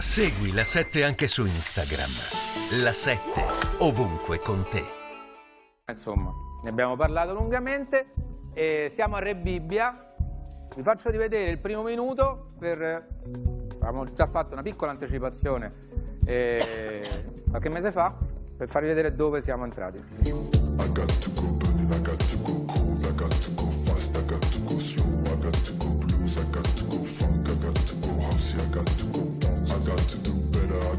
Segui la 7 anche su Instagram. La 7 ovunque con te. Insomma, ne abbiamo parlato lungamente e siamo a Re Bibbia. Vi faccio rivedere il primo minuto per... Avevamo già fatto una piccola anticipazione eh, qualche mese fa per farvi vedere dove siamo entrati. I got to go burning, I got to go cold, I got to go fast, I got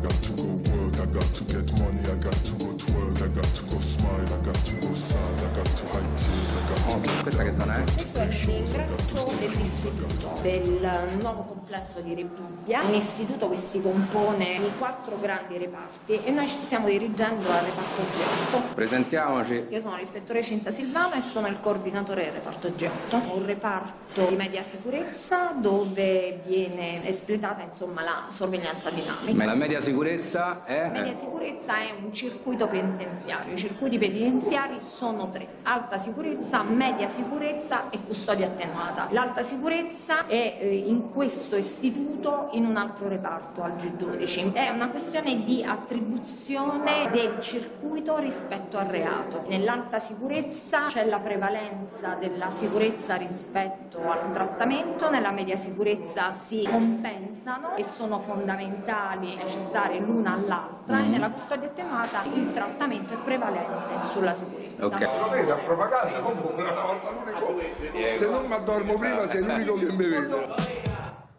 got to go work, I got to get money, I got to go twerk, I got to go smile, I got to go sad, I got to hide tears, I got to questa che zona è? L'ingresso dell'istituto del nuovo complesso di Rebibbia, un istituto che si compone di quattro grandi reparti e noi ci stiamo dirigendo al reparto G8. Presentiamoci. Io sono l'ispettore Cinzia Silvano e sono il coordinatore del reparto G8, un reparto di media sicurezza dove viene espletata insomma, la sorveglianza dinamica. La media sicurezza è... Media sicurezza è un circuito penitenziario. I circuiti penitenziari sono tre: alta sicurezza, media sicurezza e custodia attenuata. L'alta sicurezza è eh, in questo istituto in un altro reparto al G12. È una questione di attribuzione del circuito rispetto al reato. Nell'alta sicurezza c'è la prevalenza della sicurezza rispetto al trattamento, nella media sicurezza si compensano e sono fondamentali, necessarie l'una all'altra e nella custodia attenuata il trattamento è prevalente sulla sicurezza. Ok. Lo vedo a propaganda, comunque una volta l'unico. Se non mi addormo prima sei l'unico che mi vede.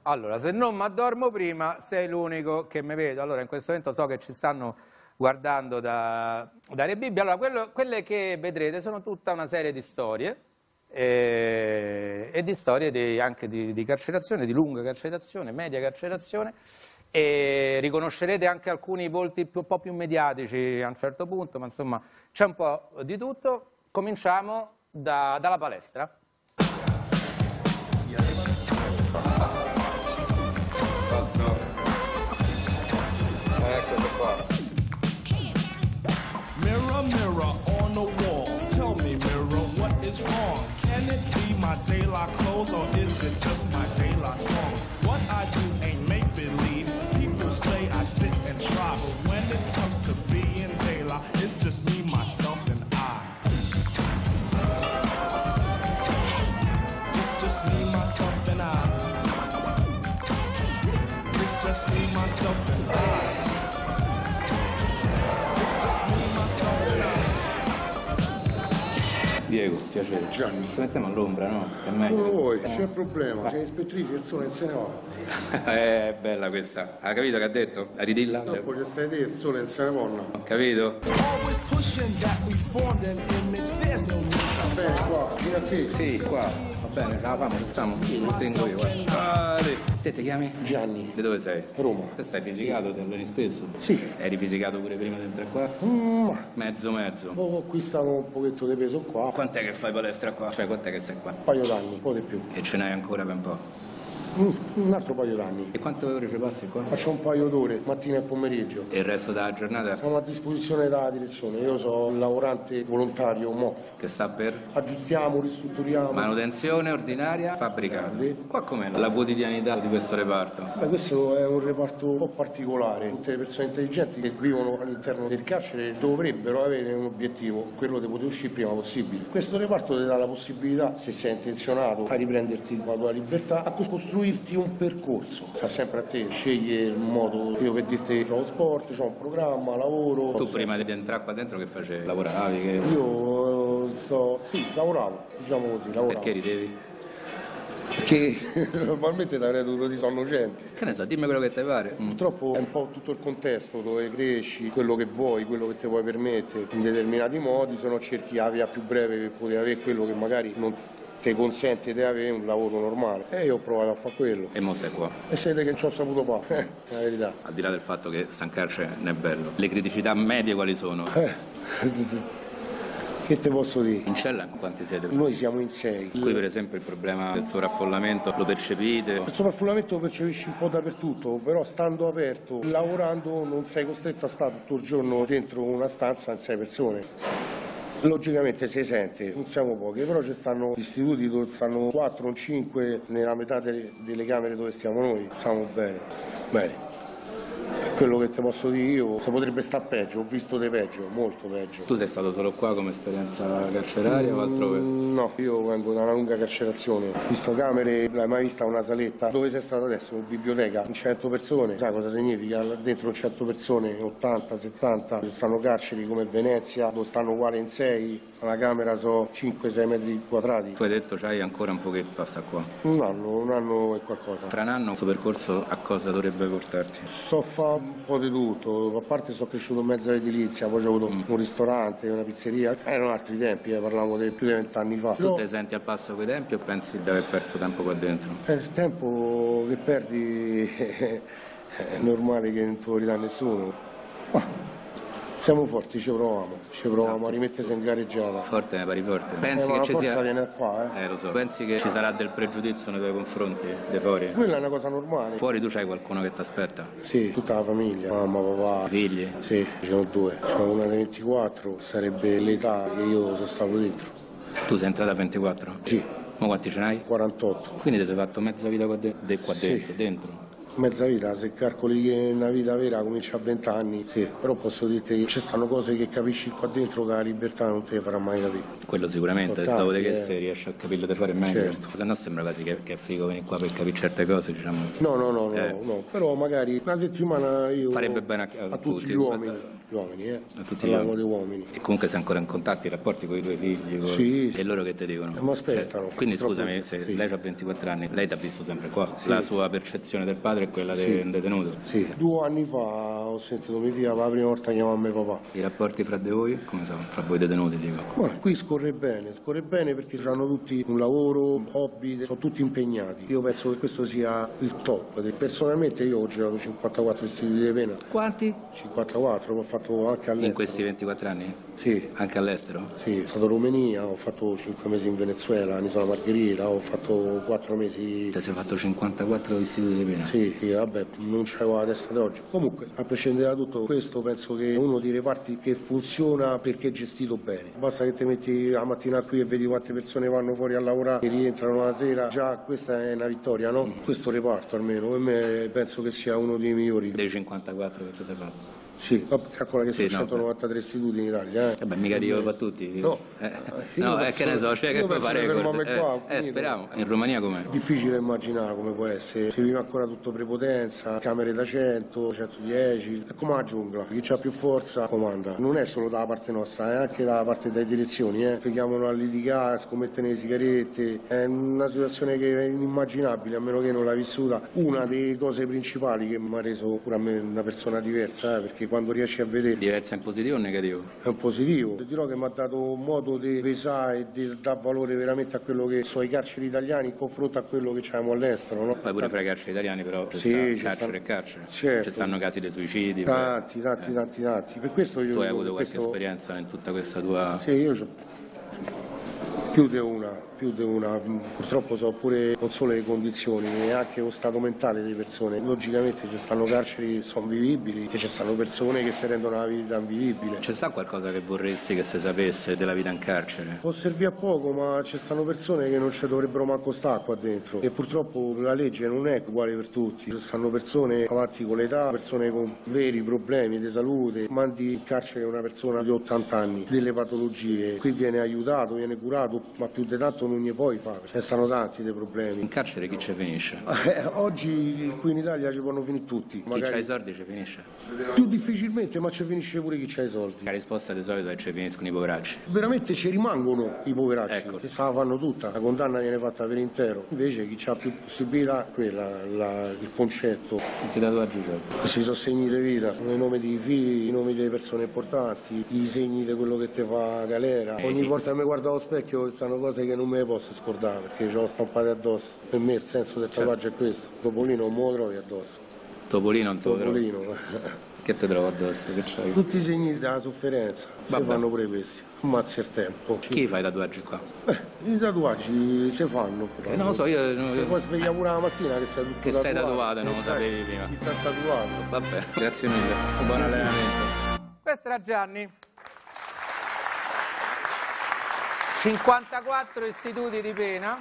Allora, se non mi addormo prima, sei l'unico che mi vedo. Allora, in questo momento so che ci stanno guardando da, da Re Bibbia. Allora, quello- quelle che vedrete sono tutta una serie di storie. eh, e di storie di- anche di, di carcerazione, di lunga carcerazione, media carcerazione. E riconoscerete anche alcuni volti più- un po' più mediatici a un certo punto, ma insomma c'è un po' di tutto. Cominciamo da- dalla palestra. Mirror, mirror on the wall. Tell me, mirror, what is wrong? Can it be my daylight clothes or is it just my daylight Diego, piacere. Gianni. Ci mettiamo all'ombra, no? È Come meglio. vuoi, c'è problema. Sei ispettrice, il sole non se ne va. È bella questa. Ha capito che ha detto? A ridilla? Dopo c'è stai te, il sole non se ne va. no. Ho capito? No. Bene, qua, fino a te. Sì, qua. Va bene, ce la famo, ci stiamo. Io lo tengo io, guarda. Sì. Te ti chiami? Gianni, Di dove sei? Roma. Te stai fisicato, te alleni spesso? Sì. Eri fisicato pure prima di entrare qua? Mm, Mezzo mezzo. oh, qui stavo un pochetto di peso qua. Un Quant'è che fai palestra qua? Cioè, quant'è che stai qua? paio d'anni, un po' di più. E ce n'hai ancora per un po'. Un altro paio d'anni. E quante ore ci passi qua? Faccio un paio d'ore, mattina e pomeriggio. E il resto della giornata Sono a disposizione della direzione. Io sono un lavorante volontario, MOF. che sta per? Aggiustiamo, ristrutturiamo. Manutenzione ordinaria, fabbricato. Qua com'è la quotidianità di questo reparto? Beh, questo è un reparto un po' particolare. Tutte le persone intelligenti che vivono all'interno del carcere dovrebbero avere un obiettivo, quello di poter uscire prima possibile. Questo reparto ti dà la possibilità, se sei intenzionato a riprenderti la tua libertà, a costruirti un percorso. Sta sempre a te, scegli il modo. Io per dirti ho sport, ho un programma, lavoro. Tu prima di entrare qua dentro che facevi? Lavoravi? Che... Io eh, sto, sì, lavoravo, diciamo così, lavoravo. Perché ridevi? Perché normalmente ti avrei dovuto di sonnocente. Che ne so, dimmi quello che ti pare. Mm. Purtroppo è un po' tutto il contesto dove cresci, quello che vuoi, quello che ti puoi permettere in determinati modi, se no cerchi la via più breve per poter avere quello che magari non ti consente di avere un lavoro normale. E io ho provato a fare quello. E mo stai qua. E siete che non ci ho saputo fare, eh, la verità. Al di là del fatto che sta in carcere non è bello. Le criticità medie quali sono? Eh, che te posso dire? In cella quanti siete? Noi siamo in sei. Qui per esempio il problema del sovraffollamento lo percepite? Il sovraffollamento lo percepisci un po' dappertutto, però stando aperto, lavorando non sei costretto a stare tutto il giorno dentro una stanza in sei persone. Logicamente si sente, non siamo pochi, però ci stanno istituti dove stanno 4 o 5 nella metà delle, delle camere dove stiamo noi, stiamo bene. Bene. Quello che ti posso dire io, si potrebbe stare peggio, ho visto di peggio, molto peggio. Tu sei stato solo qua come esperienza carceraria o altrove? Mm, No, io vengo da una lunga carcerazione. Ho visto camere, l'hai mai vista una saletta? Dove sei stato adesso? In biblioteca? In 100 persone? Sai cosa significa? Là Dentro 100 persone, 80, 70, ci stanno carceri come Venezia, dove stanno uguali in 6, la camera so 5-6 metri quadrati. Tu hai detto c'hai ancora un pochetto a sta qua. Un anno, un anno e qualcosa. Tra un anno questo percorso a cosa dovrebbe portarti? So fa un po' di tutto, a parte sono cresciuto in mezzo all'edilizia, poi ho avuto un ristorante, una pizzeria, erano altri tempi, eh, parlavamo di più di vent'anni fa. Tu Però ti senti al passo coi tempi o pensi di aver perso tempo qua dentro? per il tempo che perdi è normale che non te lo ridà nessuno. Ma siamo forti, ci proviamo, ci proviamo a rimettersi in gareggiata. Forte, mi pari forte. Eh, Pensi ma che ci sia... viene qua, eh. Eh, lo so. Pensi che ci sarà del pregiudizio nei tuoi confronti, dei fuori? Quella è una cosa normale. Fuori tu c'hai qualcuno che ti aspetta? Sì, tutta la famiglia, mamma, papà, Figli? Sì, ce ne ho due. N'ho una di 24, sarebbe l'età che io sono stato dentro. Tu sei entrata a 24? Sì, Ma quanti ce n'hai? 48. Quindi ti sei fatto mezza vita qua, de- de- qua Sì. dentro, dentro? Mezza vita, se calcoli che una vita vera comincia a 20 anni, sì, però posso dirti che ci stanno cose che capisci qua dentro che la libertà non te le farà mai capire. Quello sicuramente, Importanti, dopodiché eh. se riesci a capirlo di fare meglio. Certo. Se no sembra quasi che, che è figo venire qua per capire certe cose, diciamo. No, no, no, no, Eh. no, però magari una settimana io... Farebbe bene a- a tutti tutti. gli uomini, gli uomini, eh. A tutti gli Parliamo uomini. E comunque sei ancora in contatto, i rapporti con i tuoi figli, con... Sì. e loro che ti dicono? Mi aspettano. Cioè, quindi scusami, se sì. lei ha 24 anni, lei ti ha visto sempre qua, la sua percezione del padre è quella Sì. del detenuto. Sì, due anni fa ho sentito mia figlia per la prima volta chiamarmi papà. I rapporti fra di voi, come sono? Fra voi detenuti, dico. Ma qui scorre bene, scorre bene perché hanno tutti un lavoro, un hobby, sono tutti impegnati. Io penso che questo sia il top. Personalmente io ho girato 54 istituti di pena, Quanti? 54, ma ho fatto anche all'estero. In questi 24 anni? Sì, Anche all'estero? sì, sono stato in Romania, ho fatto 5 mesi in Venezuela, in Isola Margherita, ho fatto 4 mesi... Ti sei fatto 54 istituti di pena? Sì, sì, vabbè, non c'avevo la testa d'oggi. Comunque, a prescindere da tutto questo, penso che è uno dei reparti che funziona perché è gestito bene. Basta che ti metti la mattina qui e vedi quante persone vanno fuori a lavorare e rientrano la sera, già questa è una vittoria, no? Questo reparto almeno, per me penso che sia uno dei migliori. Dei 54 che ti sei fatto? Sì, calcola che Sì, sono no, 193 istituti in Italia, eh. Vabbè, mica dico per tutti. No. Eh, Io no, eh, penso- che ne so, cioè io che poi penso fa di record. fermarmi qua, ho Eh, eh, speriamo. In Romania com'è? Difficile immaginare come può essere, si vive ancora tutto prepotenza, camere da 100, 110, è come la giungla, chi ha più forza comanda. Non è solo dalla parte nostra, è anche dalla parte delle direzioni, eh. Ti chiamano a litigare, scommettere le sigarette, è una situazione che è inimmaginabile, a meno che non l'hai vissuta. Una delle cose principali che mi ha reso pure a me una persona diversa, eh, perché quando riesci a vedere Diversa in positivo o in negativo? è un positivo. Ti dirò che mi ha dato un modo di pesare e di dare valore veramente a quello che sono i carceri italiani in confronto a quello che abbiamo all'estero. No? Poi pure fra i carceri italiani però ci Sì, sta carcere e carcere. Certo. Ci stanno casi di suicidi. Tanti, tanti, tanti, tanti. Per questo io Tu hai avuto che qualche questo- esperienza in tutta questa tua... Sì, io c'ho più di una, più di una. Purtroppo so pure non solo le condizioni, e anche lo stato mentale delle persone. Logicamente ci stanno carceri che sono vivibili e ci stanno persone che si rendono la vita invivibile. C'è sta qualcosa che vorresti che si sapesse della vita in carcere? Può servire a poco, ma ci stanno persone che non ci dovrebbero manco stare qua dentro. E purtroppo la legge non è uguale per tutti. Ci stanno persone avanti con l'età, persone con veri problemi di salute. Mandi in carcere una persona di 80 anni, delle patologie. Qui viene aiutato, viene curato, ma più di tanto non ne puoi fare. Ce ne stanno tanti dei problemi. In carcere chi ci finisce? Eh, oggi qui in Italia ci possono finire tutti. Chi c'ha Magari i soldi ci finisce? più difficilmente, ma ci finisce pure chi ha i soldi. La risposta di solito è che ci finiscono i poveracci. Veramente ci rimangono i poveracci, Ecco. che se la fanno tutta, la condanna viene fatta per intero. Invece chi ha più possibilità, quella, la- il concetto. Quanti tatuaggi c'ho? Questi sono segni di vita, i nomi dei figli, i nomi delle persone importanti, i segni di quello che ti fa galera. Eh, Ogni chi- volta che mi guardo allo specchio stanno cose che non me le posso scordare perché ce l'ho stampate addosso. Per me il senso del tatuaggio è questo. Topolino non me lo trovi addosso. Topolino non te lo? Topolino. Che te trovo addosso? Che c'hai? Tutti i segni della sofferenza, si fanno pure questi. Ammazzi il tempo. Chi fa i tatuaggi qua? Eh, I tatuaggi si fanno. Eh, non lo so, io... Ti puoi svegliare pure la mattina che sei tutto Che sei tatuato e non lo Eh, sapevi prima. Chi ti ha tatuato? Vabbè, grazie mille. Buon allenamento. Questo era Gianni. 54 istituti di pena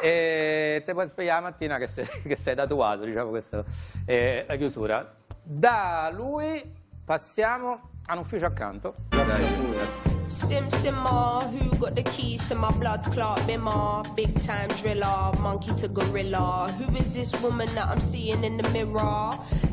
E te puoi spiegare la mattina che sei, che sei tatuato, diciamo questa è la chiusura. Da lui passiamo a un ufficio accanto. Sim Simmer, who got the keys to my blood clot bimmer? Big time driller, monkey to gorilla. Who is this woman that I'm seeing in the mirror?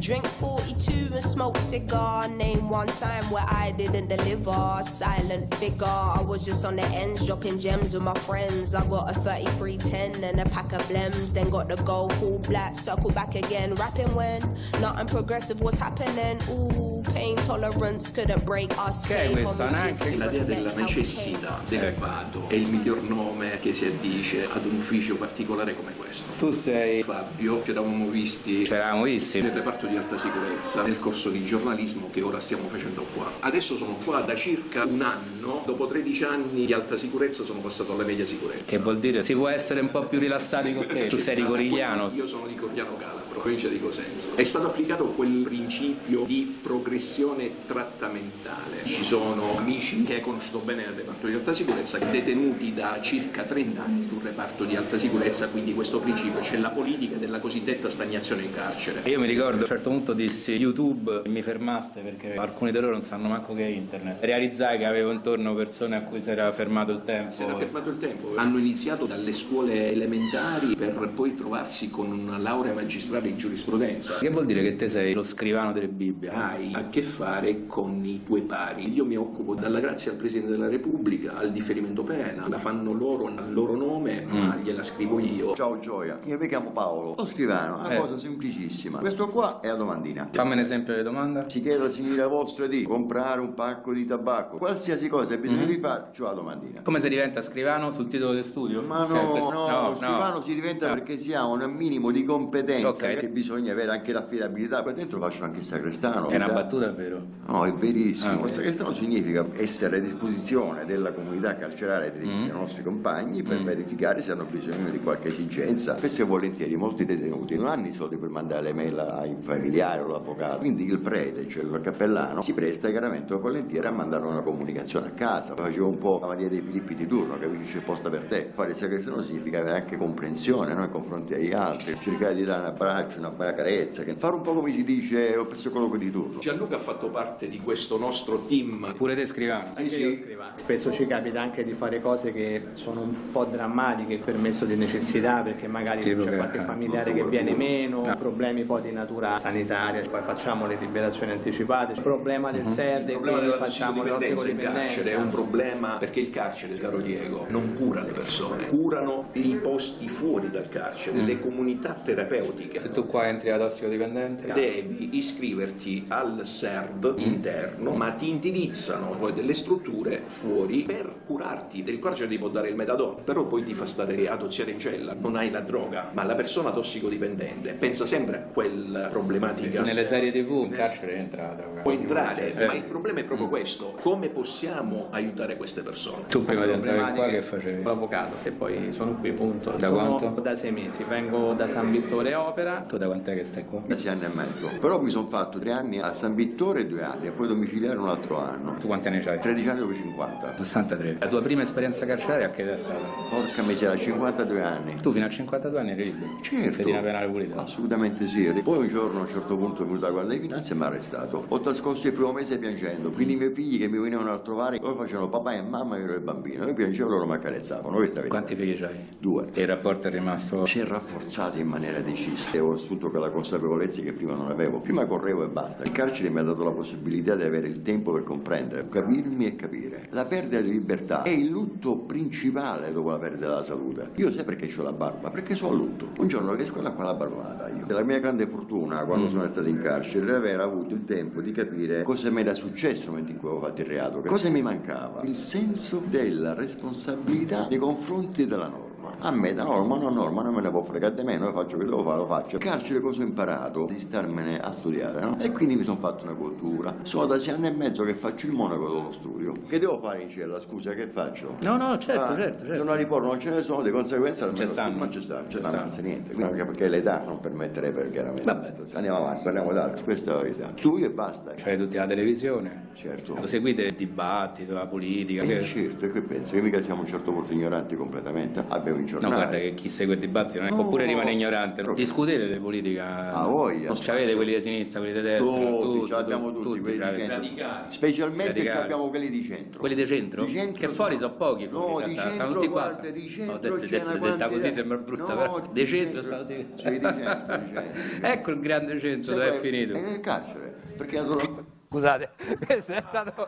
Drink 42 and smoke cigar. Name one time where I didn't deliver. Silent figure, I was just on the ends, dropping gems with my friends. I got a 3310 and a pack of blems. Then got the gold full black, circle back again. Rapping when nothing progressive was happening. Ooh, pain tolerance couldn't break us. Che è questa, homage, neanche? L'idea della respect, necessità del Ecco. fado è il miglior nome che si addice ad un ufficio particolare come questo. Tu sei... Fabio, ci eravamo visti Ci eravamo visti. nel reparto di alta sicurezza nel corso di giornalismo che ora stiamo facendo qua. Adesso sono qua da circa un anno, dopo 13 anni di alta sicurezza sono passato alla media sicurezza. Che vuol dire si può essere un po' più rilassati con te. Tu sei di Corigliano. Io sono di Corigliano Calabro, provincia di Cosenza. È stato applicato quel principio di progressione trattamentale. Ci sono amici che hai conosciuto bene nel reparto di alta sicurezza, detenuti da circa 30 anni in un reparto di alta sicurezza, quindi questo principio c'è la politica della cosiddetta stagnazione in carcere. Io mi ricordo a un certo punto dissi YouTube mi fermaste perché alcuni di loro non sanno manco che è internet. Realizzai che avevo intorno persone a cui si era fermato il tempo. Si era fermato il tempo. Hanno iniziato dalle scuole elementari per poi trovarsi con una laurea magistrale in giurisprudenza. Che vuol dire che te sei lo scrivano delle Bibbie? hai a che fare con i tuoi pari. Io mi occupo dalla grazia al Presidente della Repubblica, al differimento pena, la fanno loro al loro nome, ma gliela scrivo io. Ciao Gioia, io mi chiamo Paolo, lo scrivano, una Eh. cosa semplicissima. Questo qua è la domandina. Fammi un esempio di domanda. Si chiede alla signora vostra di comprare un pacco di tabacco, qualsiasi cosa hai bisogno di fare, c'ho la domandina. Come si diventa scrivano sul titolo del studio? Ma no, questo- no, scrivano si diventa No. perché si ha un minimo di competenza Ok. Che bisogna avere anche l'affidabilità. Poi dentro faccio anche il sacrestano. È una dà- battuta, è vero? No, è verissimo. Ah, il sacrestano significa essere a disposizione della comunità carceraria dei, Mm. dei nostri compagni per verificare se hanno bisogno di qualche esigenza. Spesso e volentieri molti detenuti non hanno i soldi per mandare le mail ai familiari o all'avvocato, quindi il prete, cioè il cappellano, si presta chiaramente o volentieri a mandare una comunicazione a casa. Facevo un po' la Maria dei Filippi di turno, capisci c'è posta per te. Fare il sacrestano significa avere anche comprensione no? nei confronti agli altri, cercare di dare un abbraccio, una bella carezza, che- fare un po' come si dice o psicologo di turno. Gianluca ha fatto parte di questo nostro team. Pure te scrivano. Sì, sì. Spesso ci capita anche di fare cose che sono un po' drammatiche per messo di necessità perché magari Tipo c'è che- qualche eh, familiare che viene meno, problemi poi di natura sanitaria, poi facciamo le liberazioni anticipate, il problema del SERD, Il problema quindi della facciamo le carcere è un problema perché il carcere, caro Diego, non cura le persone, curano i posti fuori dal carcere, le comunità terapeutiche. Se tu qua entri da tossicodipendente, Devi iscriverti al SERD interno, ma ti indirizzano poi delle strutture fuori per curarti. Del carcere ti può dare il metadone, però poi ti fa stare adoziare in cella, non hai la droga, ma la persona tossicodipendente pensa sempre a quella problematica. nelle serie tv in carcere entra la droga. Può entrare, Eh. ma il problema è proprio questo: come possiamo aiutare queste persone? Tu prima di entrare qua che facevi? L'avvocato e poi sono qui punto. Da sono quanto? da sei mesi, vengo da San Vittore Opera. Tu da quant'è che stai qua? da sei anni e mezzo. Però mi sono fatto tre anni a San Vittore e due anni, e poi domiciliare un altro anno. Tu quanti anni hai? 13 anni dopo 50. 63. La tua prima esperienza carceraria a che è stata? Porca miseria, 52 anni. Tu fino a 52 anni eri libero? Certo. Fedina penale pulita? Assolutamente sì. Poi un giorno a un certo punto è venuta la guardia di finanza e mi ha arrestato. Ho trascorso il primo mese piangendo, quindi i miei figli che mi venivano a trovare, loro facevano papà e mamma io ero il bambino. Io piangevo loro mi accarezzavano. Quanti figli hai? Due. E il rapporto è rimasto... Si è rafforzato in maniera decisa ho assunto quella consapevolezza che prima non avevo. Prima correvo e basta. Il carcere mi ha dato la possibilità di avere il tempo per comprendere, capirmi e capire. La perdita di libertà è il lutto principale dopo la perdita della salute. Io sai perché ho la barba? Perché sono a lutto. Un giorno che scuola qua la barba la taglio. La mia grande fortuna quando sono stato in carcere è aver avuto il tempo di capire cosa mi era successo momento in cui avevo fatto il reato, cosa mi mancava. Il senso della responsabilità nei confronti della norma. A me da norma, una norma non me ne può fregare di me, io faccio quello che devo fare, lo faccio. Carcere cosa ho imparato? Di starmene a studiare, no? E quindi mi sono fatto una cultura. Sono da sei anni e mezzo che faccio il monaco dello studio. Che devo fare in cella? Scusa, che faccio? No, no, certo, Ah, certo, certo. Giornali porno non ce ne sono, di conseguenza Non almeno- stanno. Non ci stanno, stanno, niente. Quindi anche perché l'età non permetterebbe chiaramente. Vabbè. Andiamo avanti, parliamo d'altro, questa è la verità. Studio e basta. Cioè tutti alla televisione? Certo. Lo seguite il dibattito, la politica? Eh, che- certo, e che penso? Che mica siamo a un certo punto ignoranti completamente. Abbiamo giornale. No, guarda che chi segue il dibattito non è- No. oppure rimane ignorante. Discutete di politica. Ah, voglia. Non c'avete quelli di sinistra, quelli di destra. Tutti, tutti, l'abbiamo tutti, quelli di centro. Specialmente Radicali. ce abbiamo quelli di centro. Quelli di centro? Di centro che fuori no. sono pochi. No, fuori, in di centro, stanno tutti qua. guarda, di centro Ho detto, adesso detta così sembra brutta, No. Di centro stanno tutti. Ecco il grande centro, dove è finito? È nel carcere. Perché allora... Scusate, questo è stato...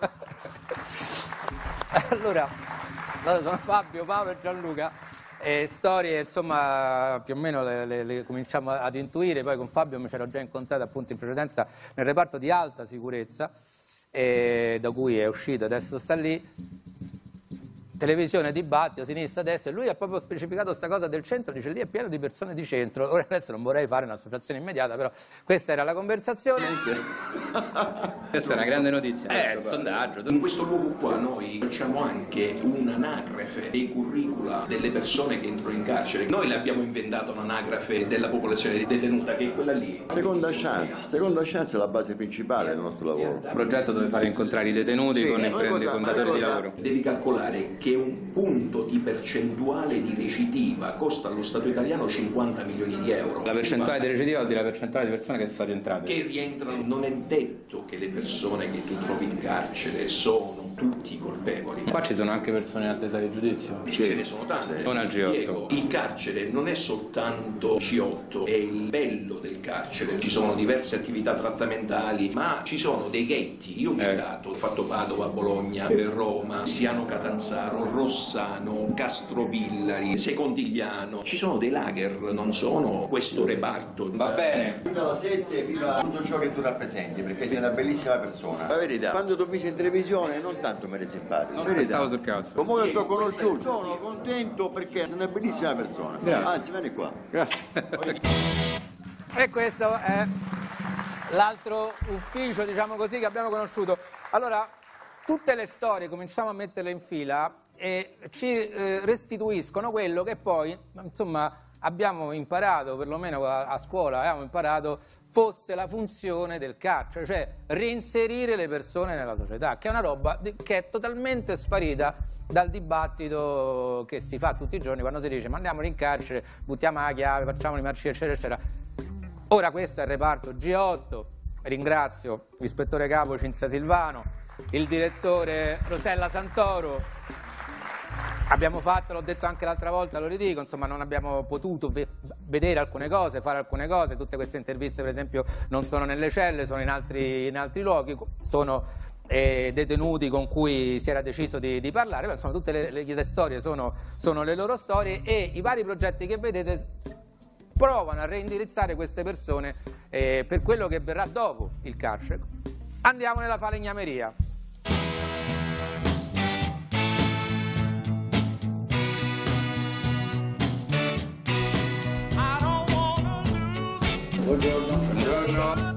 allora, allora, sono Fabio, Paolo e Gianluca. E storie, insomma, più o meno le, le- le cominciamo ad intuire. Poi con Fabio mi c'ero già incontrato appunto in precedenza nel reparto di alta sicurezza, e da cui è uscito, adesso sta lì. Televisione, dibattito, sinistra, destra, e lui ha proprio specificato questa cosa del centro, dice lì è pieno di persone di centro. Ora adesso non vorrei fare un'associazione immediata, però questa era la conversazione. Questa è una grande notizia. Eh, il sondaggio. In questo luogo qua noi facciamo anche un'anagrafe dei curricula delle persone che entrano in carcere. Noi l'abbiamo inventato l'anagrafe della popolazione detenuta, che è quella lì. Seconda chance. Seconda chance è la base principale del nostro lavoro. Un progetto dove fare incontrare i detenuti Sì, con i fondatori di lavoro. Devi calcolare che un punto di percentuale di recidiva costa allo Stato italiano 50 milioni di euro. La percentuale di recidiva vuol dire la percentuale di persone che sono rientrate. che rientrano, non è detto che le persone che tu trovi in carcere sono tutti colpevoli. Qua ci sono anche persone in attesa di giudizio. Ce ne sono tante. Non al G8. Spiego. Il carcere non è soltanto G8, è il bello del carcere. Ci sono diverse attività trattamentali, ma ci sono dei ghetti. Io ho Eh. citato, ho fatto Padova, Bologna, eh, Roma, Siano Catanzaro, Rossano, Castrovillari, Secondigliano. Ci sono dei lager, non sono questo reparto. Va bene. Viva la sette, viva tutto ciò che tu rappresenti, perché sei una bellissima persona. La verità, quando ti ho visto in televisione non tanto mi eri simpatico. Non verità. stavo sul cazzo. Comunque ti ho conosciuto, sono contento perché sei una bellissima persona. Grazie. Anzi, vieni qua. Grazie. E questo è l'altro ufficio, diciamo così, che abbiamo conosciuto. Allora, tutte le storie, cominciamo a metterle in fila e ci eh, restituiscono quello che poi, insomma, abbiamo imparato, perlomeno a, a scuola, abbiamo imparato, fosse la funzione del carcere, cioè reinserire le persone nella società, che è una roba che è totalmente sparita dal dibattito che si fa tutti i giorni quando si dice mandiamoli in carcere, buttiamo la chiave, facciamoli marcire, eccetera, eccetera. Ora questo è il reparto G8, ringrazio l'ispettore capo Cinzia Silvano, il direttore Rosella Santoro. Abbiamo fatto, l'ho detto anche l'altra volta, lo ridico, insomma non abbiamo potuto ve- vedere alcune cose, fare alcune cose, tutte queste interviste per esempio non sono nelle celle, sono in altri, in altri luoghi, sono eh, detenuti con cui si era deciso di, di parlare, ma insomma tutte le, le- le storie sono, sono le loro storie e i vari progetti che vedete provano a reindirizzare queste persone eh, per quello che verrà dopo il carcere. Andiamo nella falegnameria. Buongiorno. Qui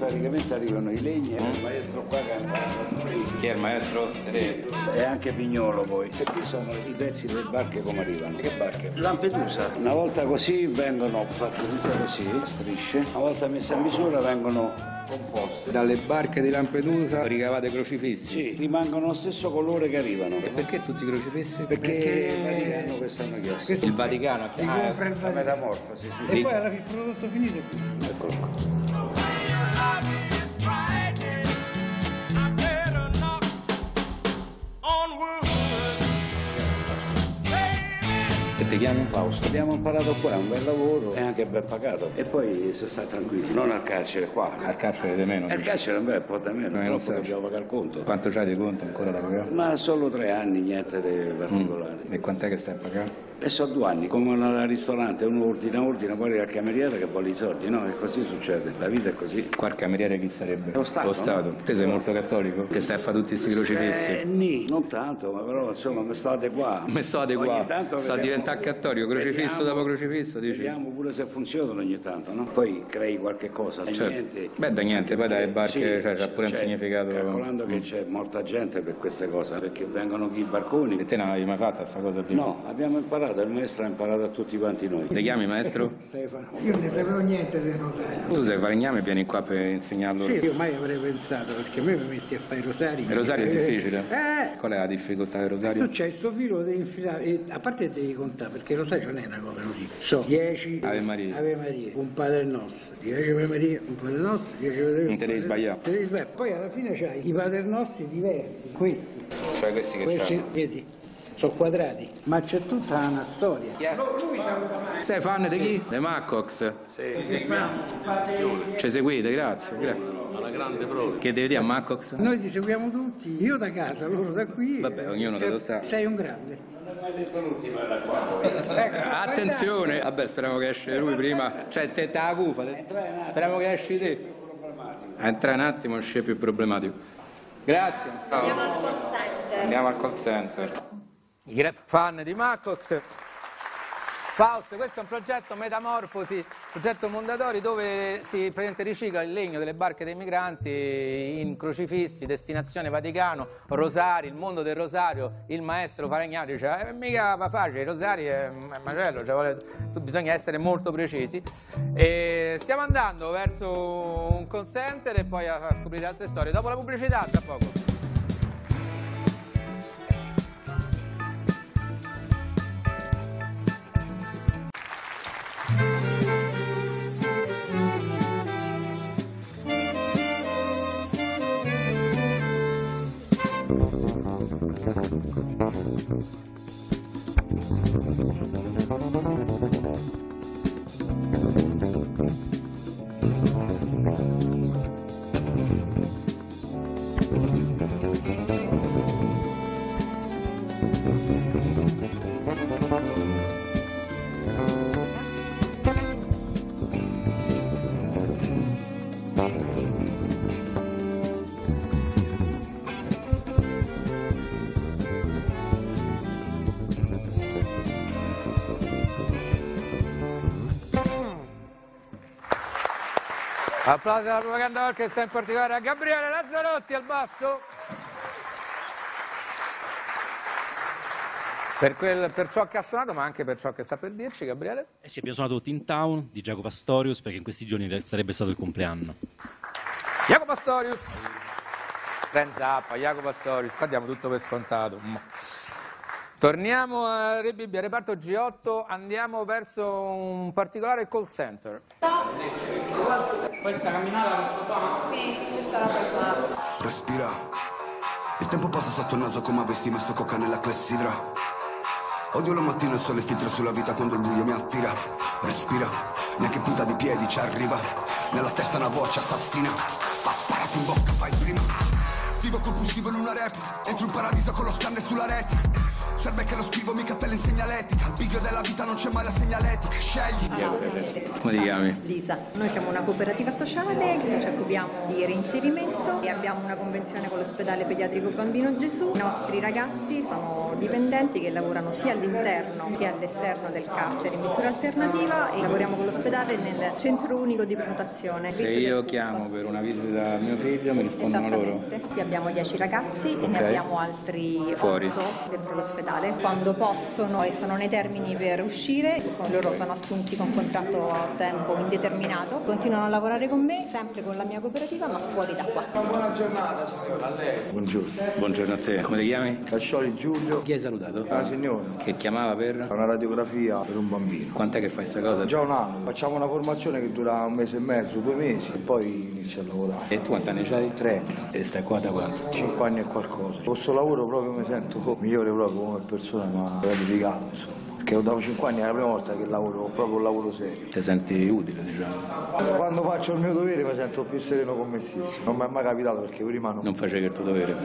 praticamente arrivano i legni e il maestro qua che Chi è il maestro? Eh, e anche Pignolo poi. Se qui sono i pezzi delle barche come arrivano. Che barche? Lampedusa. Una volta così vengono fatte tutte così, strisce. Una volta messe a misura vengono composte. Dalle barche di Lampedusa ricavate crocifissi. Sì, rimangono lo stesso colore che arrivano. E perché tutti i crocifissi? Perché il Vaticano quest'anno chiesto. Il Vaticano Ti compra il La metamorfosi, sì. E poi alla il prodotto finito è questo. Eccolo qua. E ti chiami? Fausto. Abbiamo imparato qua, è un bel lavoro e anche ben pagato. E poi si sta tranquilli, non al carcere qua. Al carcere di meno. Al dici? carcere un bel po' da meno, Eh, non troppo dobbiamo pagare il conto. Quanto c'hai di conto ancora da pagare? Ma solo tre anni, niente di particolare. E quant'è che stai a pagare? E so due anni, come al ristorante, uno ordina, ordina, poi il cameriere che vuole i soldi, no? E così succede, la vita è così. Qua il cameriere chi sarebbe? Lo Stato, no? Te sei molto cattolico? Che stai a fare tutti questi crocifissi? Eh, nì, non tanto, ma però insomma mi sto adeguando. Mi sto adeguando. Sto a diventare cattolico, crocifisso vediamo- dopo crocifisso, dici? Vediamo pure se funzionano ogni tanto, no? Poi crei qualche cosa, da Certo. niente. Beh, da niente, poi dalle barche, cioè, c'ha pure un cioè, significato- Calcolando che Mm. c'è molta gente per queste cose, perché vengono qui i barconi. E te non avevi mai fatta sta cosa prima? No, abbiamo imparato imparato, il maestro ha imparato a tutti quanti noi. Ti chiami maestro? Stefano. Io non ne sapevo niente del rosario. Tu sei falegname e vieni qua per insegnarlo. Sì, io mai avrei pensato perché a me mi metti a fare i rosari. Il rosario è difficile? Eh, Qual è la difficoltà del rosario? tu c'hai questo filo, lo devi infilare, e a parte devi contare, perché il rosario non è una cosa così. So, 10 Ave Maria. Ave Maria, un Padre Nostro, 10 Ave Maria, un Padre Nostro, 10 Ave Maria. Non te devi sbagliare. Te devi sbagliare. Poi alla fine c'hai i Padre Nostri diversi, questi. Cioè questi che Questi, c'hanno. vedi, sono quadrati, ma c'è tutta una storia. Sei fan di chi? De Maccox? Ci seguite, grazie. Alla grande prole. Che devi dire a Maccox? Noi ti seguiamo tutti, io da casa, loro da qui. Vabbè, ognuno da dove sta. Sei un grande. mai detto l'ultima era qua. Ecco, Attenzione! Vabbè, speriamo che esce lui prima. Cioè, te, la cufa. Speriamo che esci te. Entra un attimo, esce più problematico. Grazie. Andiamo al call center. Andiamo al call center. I fan di Macox. Faust, questo è un progetto Metamorfosi, progetto Mondadori dove si ricicla il legno delle barche dei migranti in crocifissi, destinazione Vaticano, rosari, il mondo del rosario, il maestro Faragnari dice "Eh, mica facile, i rosari è un macello, cioè, vuole- bisogna essere molto precisi. E stiamo andando verso un call center e poi a scoprire altre storie. Dopo la pubblicità, tra poco. Applausi alla propaganda orchestra, in particolare a Gabriele Lazzarotti al basso. Per, quel- per ciò che ha suonato, ma anche per ciò che sta per dirci, Gabriele. Eh sì, abbiamo suonato Tin Town di Giacomo Pastorius perché in questi giorni sarebbe stato il compleanno. Jacopo Pastorius. Ren Zappa, Jacopo Pastorius, qua diamo tutto per scontato. Mo. Torniamo a Re Bibbia, reparto G8, andiamo verso un particolare call center. Questa camminata questo qua? Sì, questa è la persona. Respira. Il tempo passa sotto il naso come avessi messo coca nella clessidra. Odio la mattina il sole filtra sulla vita quando il buio mi attira. Respira. Neanche punta di piedi ci arriva. Nella testa una voce assassina. Va sparati in bocca, fai prima. Vivo compulsivo in una rap. Entro in paradiso con lo scanner sulla rete. Serve che lo scrivo, mica te l'insegna l'etica. Al bivio della vita non c'è mai la segnaletica. Scegli. Come ti chiami? Lisa, noi siamo una cooperativa sociale che ci occupiamo di reinserimento e abbiamo una convenzione con l'ospedale pediatrico Bambino Gesù. I nostri ragazzi sono dipendenti che lavorano sia all'interno che all'esterno del carcere in misura alternativa e lavoriamo con l'ospedale nel centro unico di prenotazione. Se io chiamo per una visita a mio figlio mi rispondono loro? Qui abbiamo 10 ragazzi e Ok. ne abbiamo altri Fuori. 8 dentro l'ospedale. Quando possono e sono nei termini per uscire, con loro sono assunti con contratto a tempo indeterminato, continuano a lavorare con me, sempre con la mia cooperativa, ma fuori da qua. Buona giornata signora, a lei. Buongiorno. Buongiorno a te. Come ti chiami? Cascioli Giulio. Chi hai salutato? La signora. Che chiamava per? Una radiografia per un bambino. Quant'è che fai sta cosa? Già un anno. Facciamo una formazione che dura un mese e mezzo, due mesi, e poi inizio a lavorare. E tu quanti anni c'hai? 30. E stai qua da quanto? 5 anni e qualcosa. Questo lavoro proprio mi sento migliore proprio come persona, ma gratificato insomma. Perché dopo 5 anni è la prima volta che lavoro proprio un lavoro serio. Ti senti utile, diciamo? Quando faccio il mio dovere mi sento più sereno con me stesso. Non mi è mai capitato perché prima no. Non facevi il tuo dovere.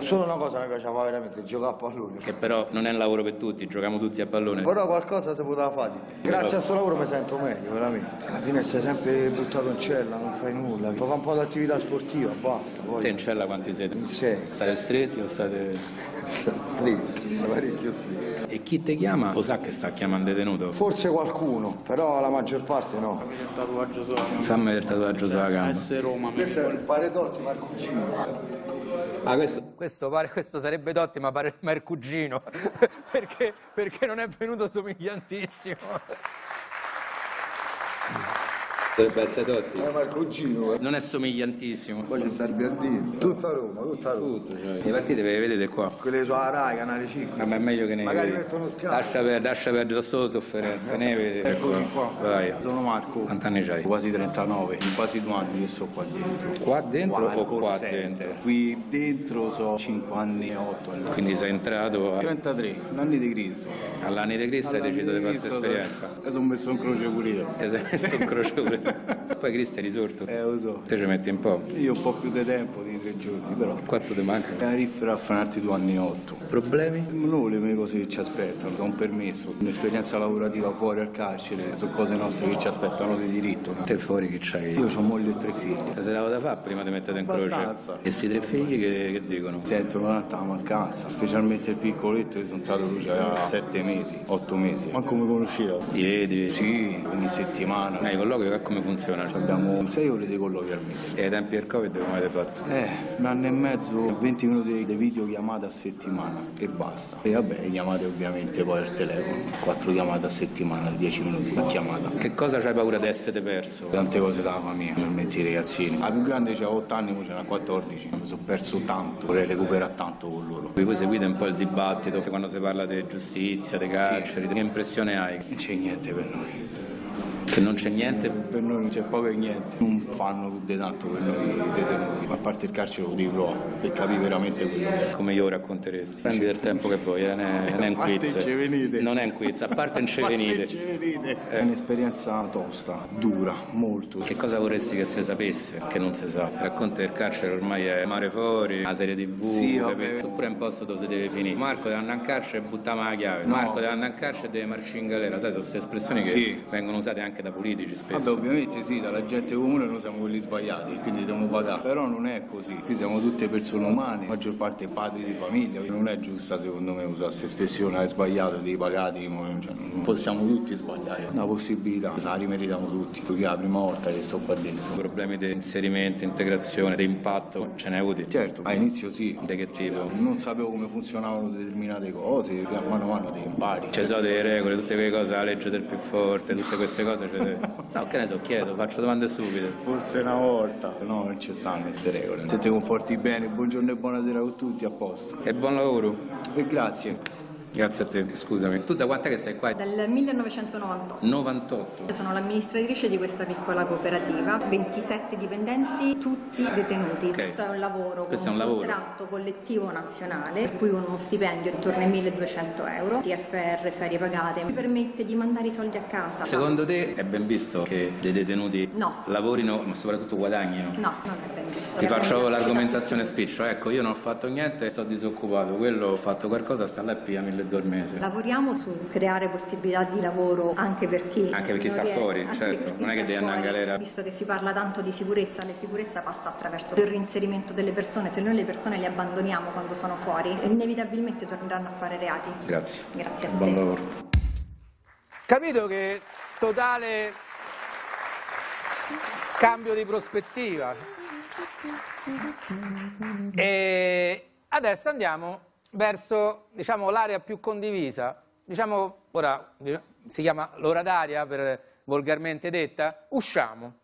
Solo una cosa mi piaceva veramente, giocare a pallone. Che però non è un lavoro per tutti, giochiamo tutti a pallone. Però qualcosa si poteva fare. Grazie a questo lavoro mi sento meglio, veramente. Alla fine sei sempre buttato in cella, non fai nulla. Fa un po' di attività sportiva, basta. Poi... Te in cella quanti siete? In sei. State stretti o state... Stretti, parecchio stretti. E chi ti chiama? Lo sa che sta chiamando detenuto? Forse qualcuno, però la maggior parte no. tatuaggio sulla Fammi vedere il tatuaggio sulla gamba. S Roma, mi Questo è il ricordo. Paredotti Marcuccino. Ah, questo... Questo, pare- questo sarebbe Dotti, ma pare il cugino, perché, perché non è venuto somigliantissimo. Dovrebbe essere Totti. Eh, ma il cugino. Non è somigliantissimo. Poi c'è Sarbiardini. Tutta Roma, tutta Roma. Tutto, cioè. Le partite ve le vedete qua. Quelle sulla Rai, Canale 5. Ma è meglio che ne Magari vedi. mettono schermo. Lascia perdere, lascia perdere solo sofferenza, ne vedi. Eccomi qua. Vai. Sono Marco. Quanti anni c'hai? Quasi 39, in quasi due anni che sto qua dentro. Qua dentro Qua o qua center. dentro? Qui dentro so 5 anni e 8 anni. Quindi sei entrato a- 33, l'anni di Cristo. all'anni di Cristo hai deciso di fare questa esperienza. E sono messo in croce io. Ti sei messo in croce pure. Poi Cristo è risorto. Eh, lo so. Te ci metti un po'. Io un po' più di tempo, di tre giorni, però. Quanto ti manca? La riffera a fanarti due anni e otto. Problemi? Non le mie cose che ci aspettano, sono un permesso, un'esperienza lavorativa fuori al carcere, sono cose nostre che ci aspettano di diritto. Te fuori che c'hai? Io ho moglie e tre figli. Te sei da fare prima di mettere in croce? E questi tre figli che, che dicono? Sentono un'altra mancanza, specialmente il piccoletto che sono stato lui a sette mesi, otto mesi. Ma come conosceva? Li vedi? Sì, ogni settimana. Eh, i colloqui che come funziona? Abbiamo sei ore di colloqui al mese. E ai tempi del Covid come avete fatto? Eh, un anno e mezzo, 20 minuti di videochiamate a settimana e basta. E vabbè, chiamate ovviamente poi al telefono, quattro chiamate a settimana, 10 minuti a chiamata. Che cosa c'hai paura di essere perso? Tante cose dalla famiglia, normalmente i ragazzini. La più grande c'ha 8 anni, mo ce n'ha 14. Mi sono perso tanto, vorrei recuperare tanto con loro. Voi seguite un po' il dibattito quando si parla di giustizia, di carceri, che impressione hai? Non c'è niente per noi. Che non c'è niente? Per noi non c'è poco e niente. Non fanno più di tanto per noi detenuti. A parte il carcere lo devi provare per capire veramente quello che è. Come io racconteresti? Prendi del tempo che vuoi, eh, non è, non è un A parte quiz. Non è un quiz, a parte non ci venite. È un'esperienza tosta, dura, molto. Che cosa vorresti che si sapesse? Che non si sa. Il racconto del carcere ormai è mare fuori, una serie tv, Sì, vabbè. Oppure è un posto dove si deve finire. Marco deve andare in carcere e buttare la chiave. No. Marco deve andare in carcere e deve marcire in galera. Sai, sono queste espressioni che Sì. vengono usate anche da politici spesso. Vabbè, ovviamente sì, dalla gente comune noi siamo quelli sbagliati, quindi siamo pagati. Però non è così. Qui siamo tutte persone umane, la maggior parte padri di famiglia. Non è giusta secondo me usare questa espressione, hai sbagliato, dei pagati, cioè, non possiamo tutti sbagliare. Una possibilità, la rimeritiamo tutti. Perché è la prima volta che sto qua dentro. Problemi di inserimento, integrazione, di impatto, ce ne avuti? Certo, all'inizio sì. Di che tipo? Non sapevo come funzionavano determinate cose, che mano a mano te impari. Ci sono delle regole, tutte quelle cose, la legge del più forte, tutte queste cose. Cioè... No, che ne so, chiedo, faccio domande stupide. Forse una volta, no, non ci stanno queste regole. Se ti comporti bene, buongiorno e buonasera a tutti, a posto. E buon lavoro. E grazie. Grazie a te, scusami. Tu da quant'è che sei qua? Dal 1998. 98. Io sono l'amministratrice di questa piccola cooperativa, 27 dipendenti, tutti detenuti. Questo è un lavoro Questo con è un lavoro. contratto collettivo nazionale, per cui uno stipendio intorno ai 1200 euro, TFR, ferie pagate, mi permette di mandare i soldi a casa. Secondo te è ben visto che dei detenuti No. lavorino ma soprattutto guadagnino? No, non è ben visto. Ti faccio l'argomentazione spiccio, ecco io non ho fatto niente, sto disoccupato, quello ho fatto qualcosa, sta là e piglia 1200 al mese. Lavoriamo su creare possibilità di lavoro anche per chi Anche per chi sta fuori, anche certo, non è che devi andare in galera. Visto che si parla tanto di sicurezza, la sicurezza passa attraverso il reinserimento delle persone. Se noi le persone le abbandoniamo quando sono fuori, inevitabilmente torneranno a fare reati. Grazie. Grazie a Buon te. lavoro. Capito che totale cambio di prospettiva. E adesso andiamo verso diciamo, l'area più condivisa. Diciamo, ora si chiama l'ora d'aria per volgarmente detta, usciamo.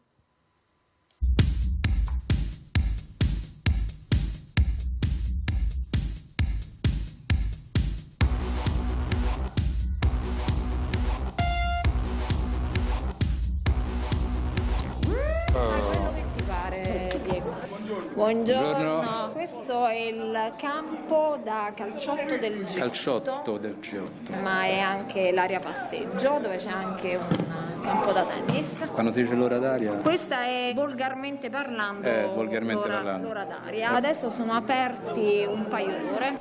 Che ti pare, Diego? Buongiorno. Buongiorno. Questo è il campo da calciotto del G8, Calciotto del G8. ma è anche l'area passeggio dove c'è anche un campo da tennis. Quando si dice l'ora d'aria? Questa è volgarmente parlando Eh, volgarmente l'ora, parlando. l'ora d'aria. Adesso sono aperti un paio d'ore.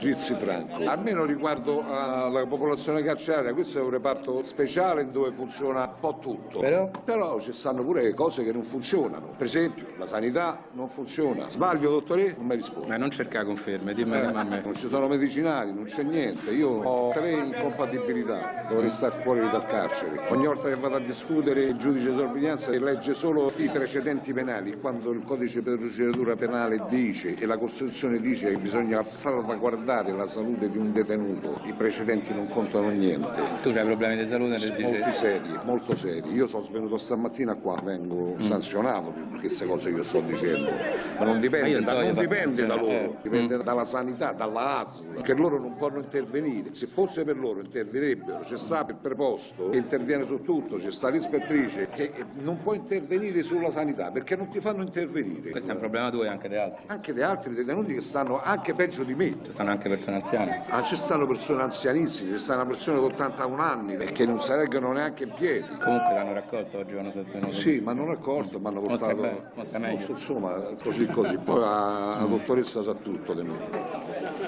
Gizzi Franco. Almeno riguardo alla popolazione carceraria, questo è un reparto speciale dove funziona un po' tutto. Però? Però ci stanno pure cose che non funzionano. Per esempio, la sanità non funziona. Sbaglio, dottore? Non mi risponde. Ma non cercare conferme, dimmi, Eh, dimmi a me. non ci sono medicinali, non c'è niente. Io ho tre incompatibilità, dovrei stare fuori dal carcere. Ogni volta che vado a discutere il giudice di sorveglianza legge solo i precedenti penali, quando il codice di procedura penale dice e la Costituzione dice che bisogna salvaguardare la salute di un detenuto, i precedenti non contano niente. Tu hai problemi di salute nel Molti dice... seri, molto seri. Io sono svenuto stamattina qua, vengo Mm. sanzionato per queste cose che sto dicendo, ma non dipende, Ma io da, non dipende da loro, eh. dipende Mm. dalla sanità, dalla ASL, che loro non possono intervenire. Se fosse per loro interverrebbero, c'è sta il preposto che interviene su tutto, c'è sta l'ispettrice che non può intervenire sulla sanità perché non ti fanno intervenire. Questo è un problema tuo e anche di altri. Anche di altri detenuti che stanno anche peggio di me. Ci stanno anche persone anziane. Ah, ci stanno persone anzianissime, ci stanno persone di 81 anni che non si reggono neanche in piedi. Comunque l'hanno raccolto oggi sono venuto. Sì, ma non accorto, mi hanno portato. non meglio. So, insomma, così così. Poi la, la dottoressa sa tutto di me.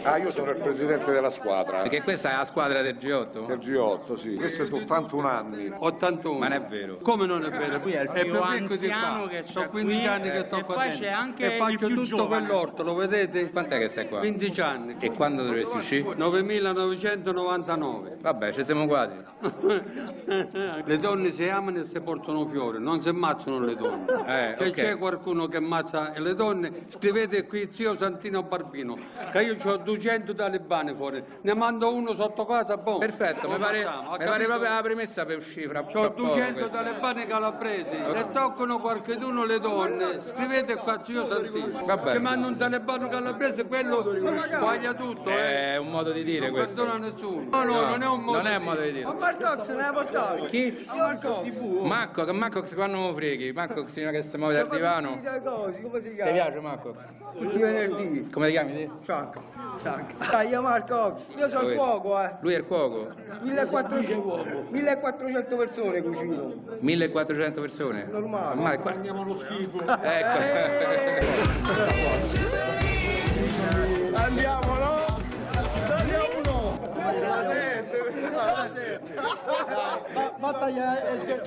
Ah, io sono il presidente della squadra. Perché questa è la squadra del G8? Del G8, sì. Questo è 81 anni. 81. Ma non è vero. Come non è vero? Qui è il più più anziano che c'è Sono 15 qui, anni che sto e qua poi dentro. c'è anche e il faccio più tutto quell'orto, lo vedete? Quant'è che stai qua? 15 anni. E quando dovresti uscire? 9999. Vabbè, ci siamo quasi. le donne si amano e si portano fiori, non si ammazzano le donne. Eh, Se ok. c'è qualcuno che ammazza le donne, scrivete qui zio Santino Barbino, che io ho 200 talebani fuori, ne mando uno sotto casa, boh. Perfetto, mi pare, mi pare proprio la premessa per uscire fra Ho fra poco 200 questa. talebani calabresi e toccano qualcuno le donne. Scrivete qua zio Santino. Che manda un talebano calabrese, quello sbaglia tutto, eh. È un modo di dire Non questo. perdona nessuno. No, no, non è un modo Non è di un modo di dire. A Marcox ne hai portato? Chi? A Marcox. Marco, che Marco quando lo freghi? Marco signora che si muove dal divano. Cose, come si Ti chiama? piace Marco? Tutti i venerdì. Come ti chiami te? Scianca. Dai, io Marcox. Io sono il cuoco, eh. Lui è il cuoco. 1400, 1400 persone cucino. 1400 persone. Normale. Ma qua- Andiamo allo schifo. Ecco. No? Andiamo, Va, va a tagliare il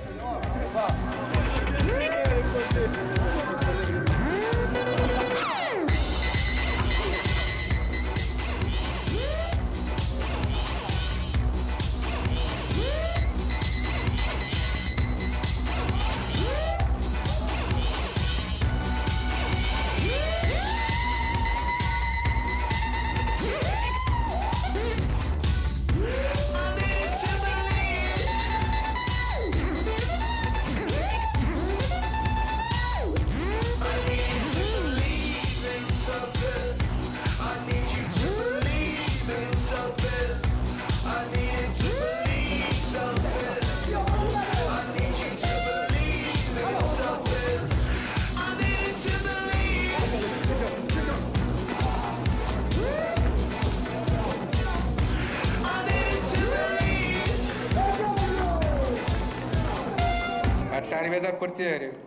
ripetere al portiere.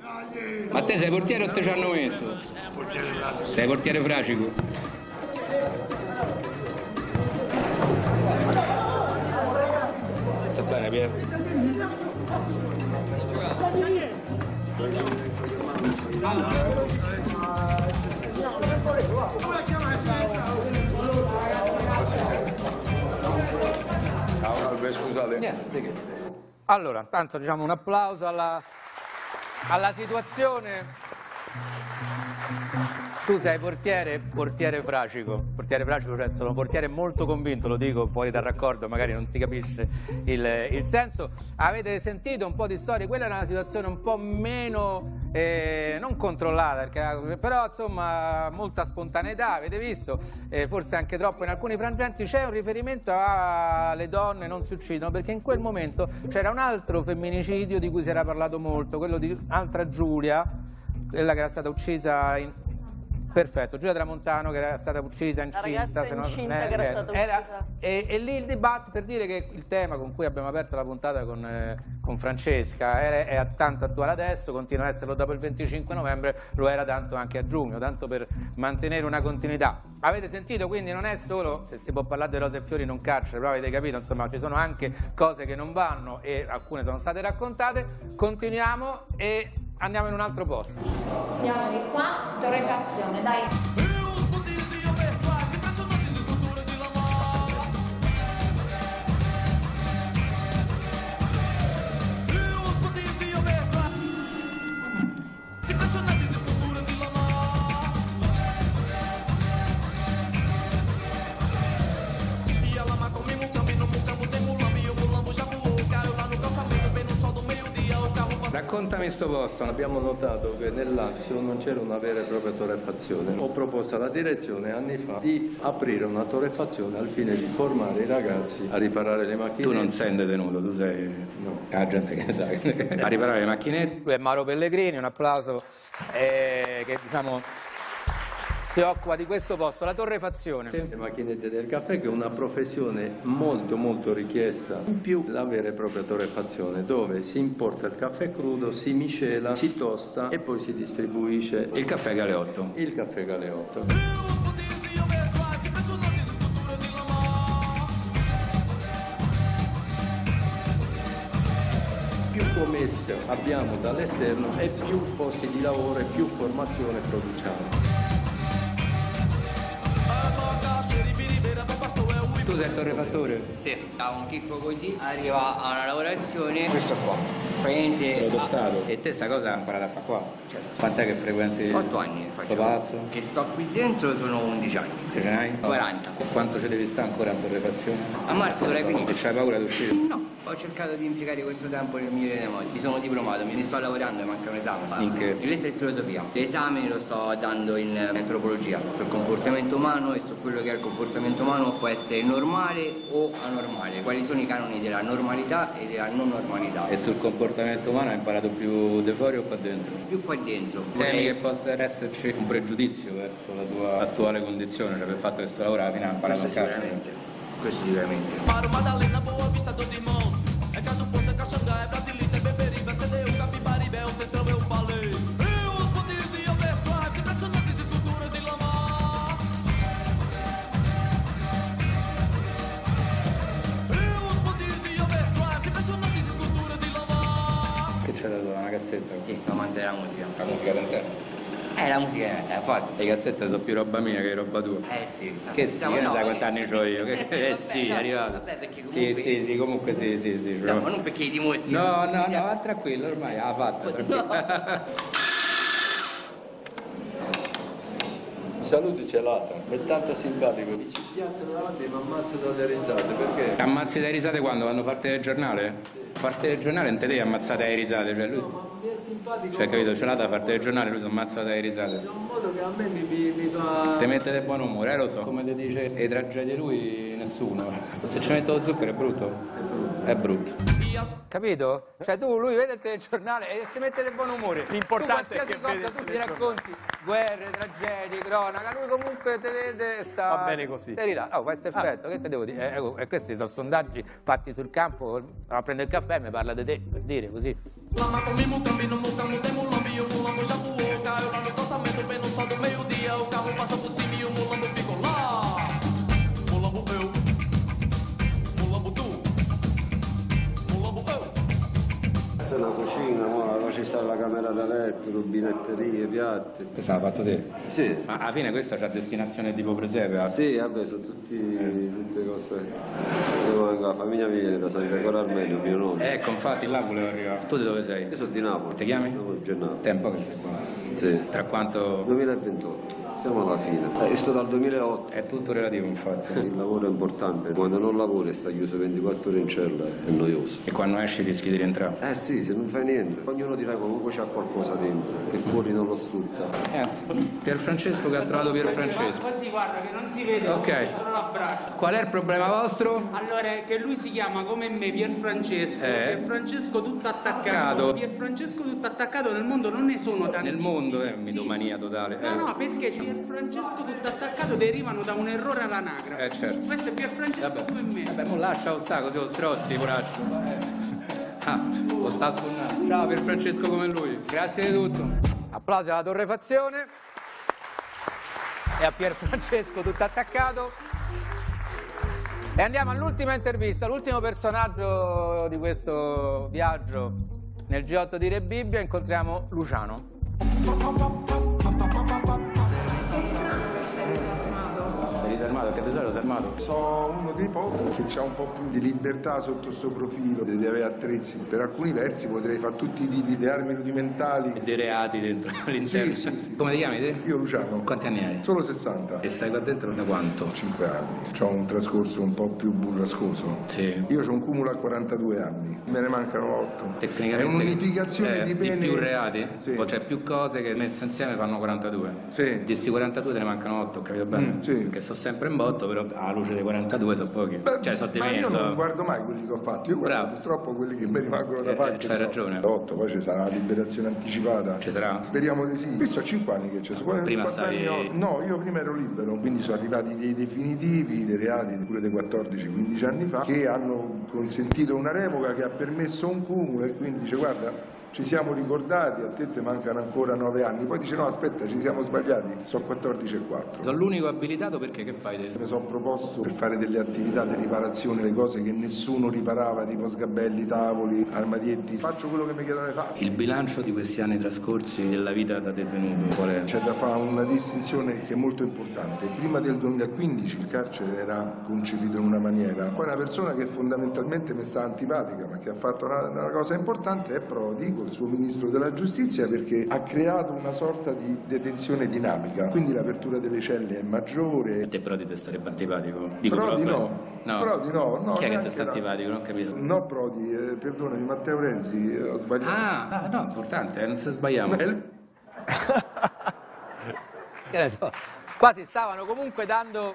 Ma te sei portiere o te ci hanno messo? Sei portiere fracico. Sta bene, Pier? Scusate. Allora, intanto diciamo un applauso alla, alla situazione. Tu sei portiere, portiere fracico. Portiere fracico, cioè sono portiere molto convinto, lo dico fuori dal raccordo, magari non si capisce il, il senso. Avete sentito un po' di storie, quella era una situazione un po' meno, eh, non controllata, perché- però insomma molta spontaneità, avete visto, eh, forse anche troppo in alcuni frangenti. C'è un riferimento alle donne non si uccidono, perché in quel momento c'era un altro femminicidio di cui si era parlato molto, quello di altra Giulia, quella che era stata uccisa in- Perfetto, Giulia Tramontano che era stata uccisa incinta. se non- incinta eh, che era stata era- uccisa. e, e lì il dibattito per dire che il tema con cui abbiamo aperto la puntata con, eh, con Francesca è, è tanto attuale adesso, continua a esserlo dopo il 25 novembre, lo era tanto anche a giugno, tanto per mantenere una continuità. Avete sentito? Quindi non è solo, se si può parlare di rose e fiori in un carcere, però avete capito, insomma ci sono anche cose che non vanno e alcune sono state raccontate. Continuiamo e andiamo in un altro posto. Andiamo di qua, torrefazione, dai. Raccontami sto posto. Abbiamo notato che nel Lazio non c'era una vera e propria torrefazione. Ho proposto alla direzione anni fa di aprire una torrefazione al fine di formare i ragazzi a riparare le macchine. Tu non sei detenuto, tu sei No. la gente che sa a riparare le macchinette. Lui è Mauro Pellegrini, un applauso eh, che diciamo si occupa di questo posto, la torrefazione. Le macchinette del caffè che è una professione molto molto richiesta. In più la vera e propria torrefazione dove si importa il caffè crudo, si miscela, si tosta e poi si distribuisce Il caffè Galeotto. il caffè Galeotto. Più commesse abbiamo dall'esterno e più posti di lavoro e più formazione produciamo. Tu sei il torrefattore? Sì, da un chicco così arriva a una lavorazione. Questo qua. Praticamente. L'ho tostato. E te sta cosa l'hai imparata a fare qua? Quant'è che frequenti 8 anni sto faccio. palazzo? Che sto qui dentro sono 11 anni. Che ce n'hai? 40. Quanto ci devi stare ancora in torrefazione? A marzo dovrei finire. E c'hai paura di uscire? No, ho cercato di impiegare questo tempo nel migliore dei modi. Mi sono diplomato, mi sto lavorando, mi manca un esame. In che? In lettere e filosofia. L'esame lo sto dando in antropologia, sul comportamento umano e su quello che è il comportamento umano può essere normale o anormale. Quali sono i canoni della normalità e della non normalità. E sul comportamento umano hai imparato più da fuori o qua dentro? Più qua dentro. Temi che possa esserci un pregiudizio verso la tua attuale condizione, cioè per il fatto che sto lavorando fino a imparare Questo a carcere. sicuramente. Questo sicuramente. Cassetta? Sì, amante della musica. La musica dentro? Eh, la musica è forte. Le cassette sono più roba mia che roba tua. Eh sì. Che sì, Siamo che ne no, sai eh. quanti anni ho io? Che- Eh Vabbè, sì, è no, arrivato. Vabbè, perché Sì, comunque... sì, sì, comunque sì, sì, sì. No, ma non perché ti dimostri. No, no, no, va tranquillo, ormai l'ha fatta, Saluti celata, è tanto simpatico. Mi ci piacciono davanti e mi ammazzo dalle risate perché Ti ammazzi dai risate quando vanno a far telegiornale? Far telegiornale non te devi ammazzare dai risate, cioè lui... mi è simpatico. Cioè, capito, ce l'ha da far telegiornale, lui si ammazza dai risate. C'è un modo che a me mi, mi, mi fa. Te mette di buon umore, eh, lo so. Come ti dice, le tragedie lui, nessuno. Se ci metto lo zucchero è brutto? È brutto. Capito? Cioè tu, lui vede il telegiornale e si mette di buon umore. L'importante è che qualsiasi vede cosa il tu ti racconti guerre, tragedie, cronaca, lui comunque te vede e sta... Va bene così. Stai là. Oh, questo effetto, che te devo dire? Eh, ecco, e questi sono sondaggi fatti sul campo, a prendere il caffè e mi parla di te, per dire così. Lama Questa è una cucina, là ci sta la camera da letto, rubinetterie, piatti. Questo l'ha fatto te? Sì. Ma alla fine questa c'ha destinazione tipo presepe? eh? Sì, vabbè, sono tutti, tutte cose. Io, la famiglia mia viene da San Gregorio Armenio, mio nonno. Ecco, infatti là volevo arrivare. Tu di dove sei? Io sono di Napoli. Ti chiami? Sono Gennaro. Tempo che sei qua. Sì. Tra quanto... 2028, siamo alla fine. Eh, sto dal 2008. È tutto relativo, infatti. Il lavoro è importante, quando non lavori e stai chiuso 24 ore in cella è noioso. E quando esci rischi di rientrare? Eh sì, se non fai niente, ognuno dirà comunque c'ha qualcosa dentro, che fuori non lo sfrutta. Pier Francesco che ha trovato Pier Francesco. Così guarda che non si vede, Ok. solo l'abbraccio. Qual è il problema vostro? Allora, è che lui si chiama come me Pier Francesco, Eh. Pier Francesco tutto attaccato. Pier Francesco tutto attaccato nel mondo non ne sono tanti. Nel mondo è mitomania totale. No, eh. no, perché Pier Francesco tutto attaccato derivano da un errore all'anagrafe. Eh, certo. Questo è Pier Francesco Vabbè. come me. Vabbè, mo lascia lo sta così lo strozzi, poraccio. Ah, lo sta sfondando. Ciao per Francesco come lui. Grazie di tutto. Applausi alla torrefazione e a Pier Francesco tutto attaccato. E andiamo all'ultima intervista, l'ultimo personaggio di questo viaggio nel G8 di Re Bibbia, incontriamo Luciano. Episodio sei armato? Sono uno dei pochi che ha un po' più di libertà sotto questo profilo, di avere attrezzi. Per alcuni versi potrei fare tutti i tipi di armi rudimentali. E dei reati dentro all'interno. Sì, sì, sì. Come ti chiami te? Io Luciano. Quanti anni hai? Solo 60. E stai qua dentro da quanto? 5 anni. Ho un trascorso un po' più burrascoso. Sì. Io ho un cumulo a 42 anni, me ne mancano 8. Tecnicamente È un'unificazione eh, di pene. più reati? Sì. C'è più cose che messe insieme fanno 42. Sì. Di questi 42 te ne mancano 8, ho capito bene? Mm, sì. Perché sto sempre in botto, però alla luce dei 42 sono pochi. Beh, cioè sono ma io non guardo mai quelli che ho fatto, io guardo Bravo. purtroppo quelli che mi rimangono da Eh, fare. eh, c'hai ragione. 8, poi ci sarà la liberazione anticipata. Ci sarà? Speriamo di sì. Io so 5 anni che c'è. su Prima 44 stavi- anni No, io prima ero libero, quindi sono arrivati dei definitivi, dei reati pure dei 14-15 anni fa, che hanno consentito una revoca che ha permesso un cumulo e quindi dice guarda. Ci siamo ricordati, a te te mancano ancora 9 anni. Poi dice no, aspetta, ci siamo sbagliati, sono 14 e 4. Sono l'unico abilitato perché che fai? te? Mi sono proposto per fare delle attività di riparazione, le cose che nessuno riparava, tipo sgabelli, tavoli, armadietti. Faccio quello che mi chiedono di fare. Il bilancio di questi anni trascorsi della vita da detenuto, qual è? C'è da fare una distinzione che è molto importante. Prima del 2015 il carcere era concepito in una maniera, poi una persona che fondamentalmente mi sta antipatica, ma che ha fatto una, una cosa importante è Prodi, col suo ministro della giustizia, perché ha creato una sorta di detenzione dinamica. Quindi l'apertura delle celle è maggiore. A te Prodi ti starebbe antipatico? Dico Prodi però- no. no. Prodi no, no, Chi è che ti sta antipatico? Non ho capito. No, Prodi, eh, perdonami, Matteo Renzi, eh, ho sbagliato. Ah, ah, no, importante, eh, non si sbagliamo. Che ne so. Qua si stavano comunque dando.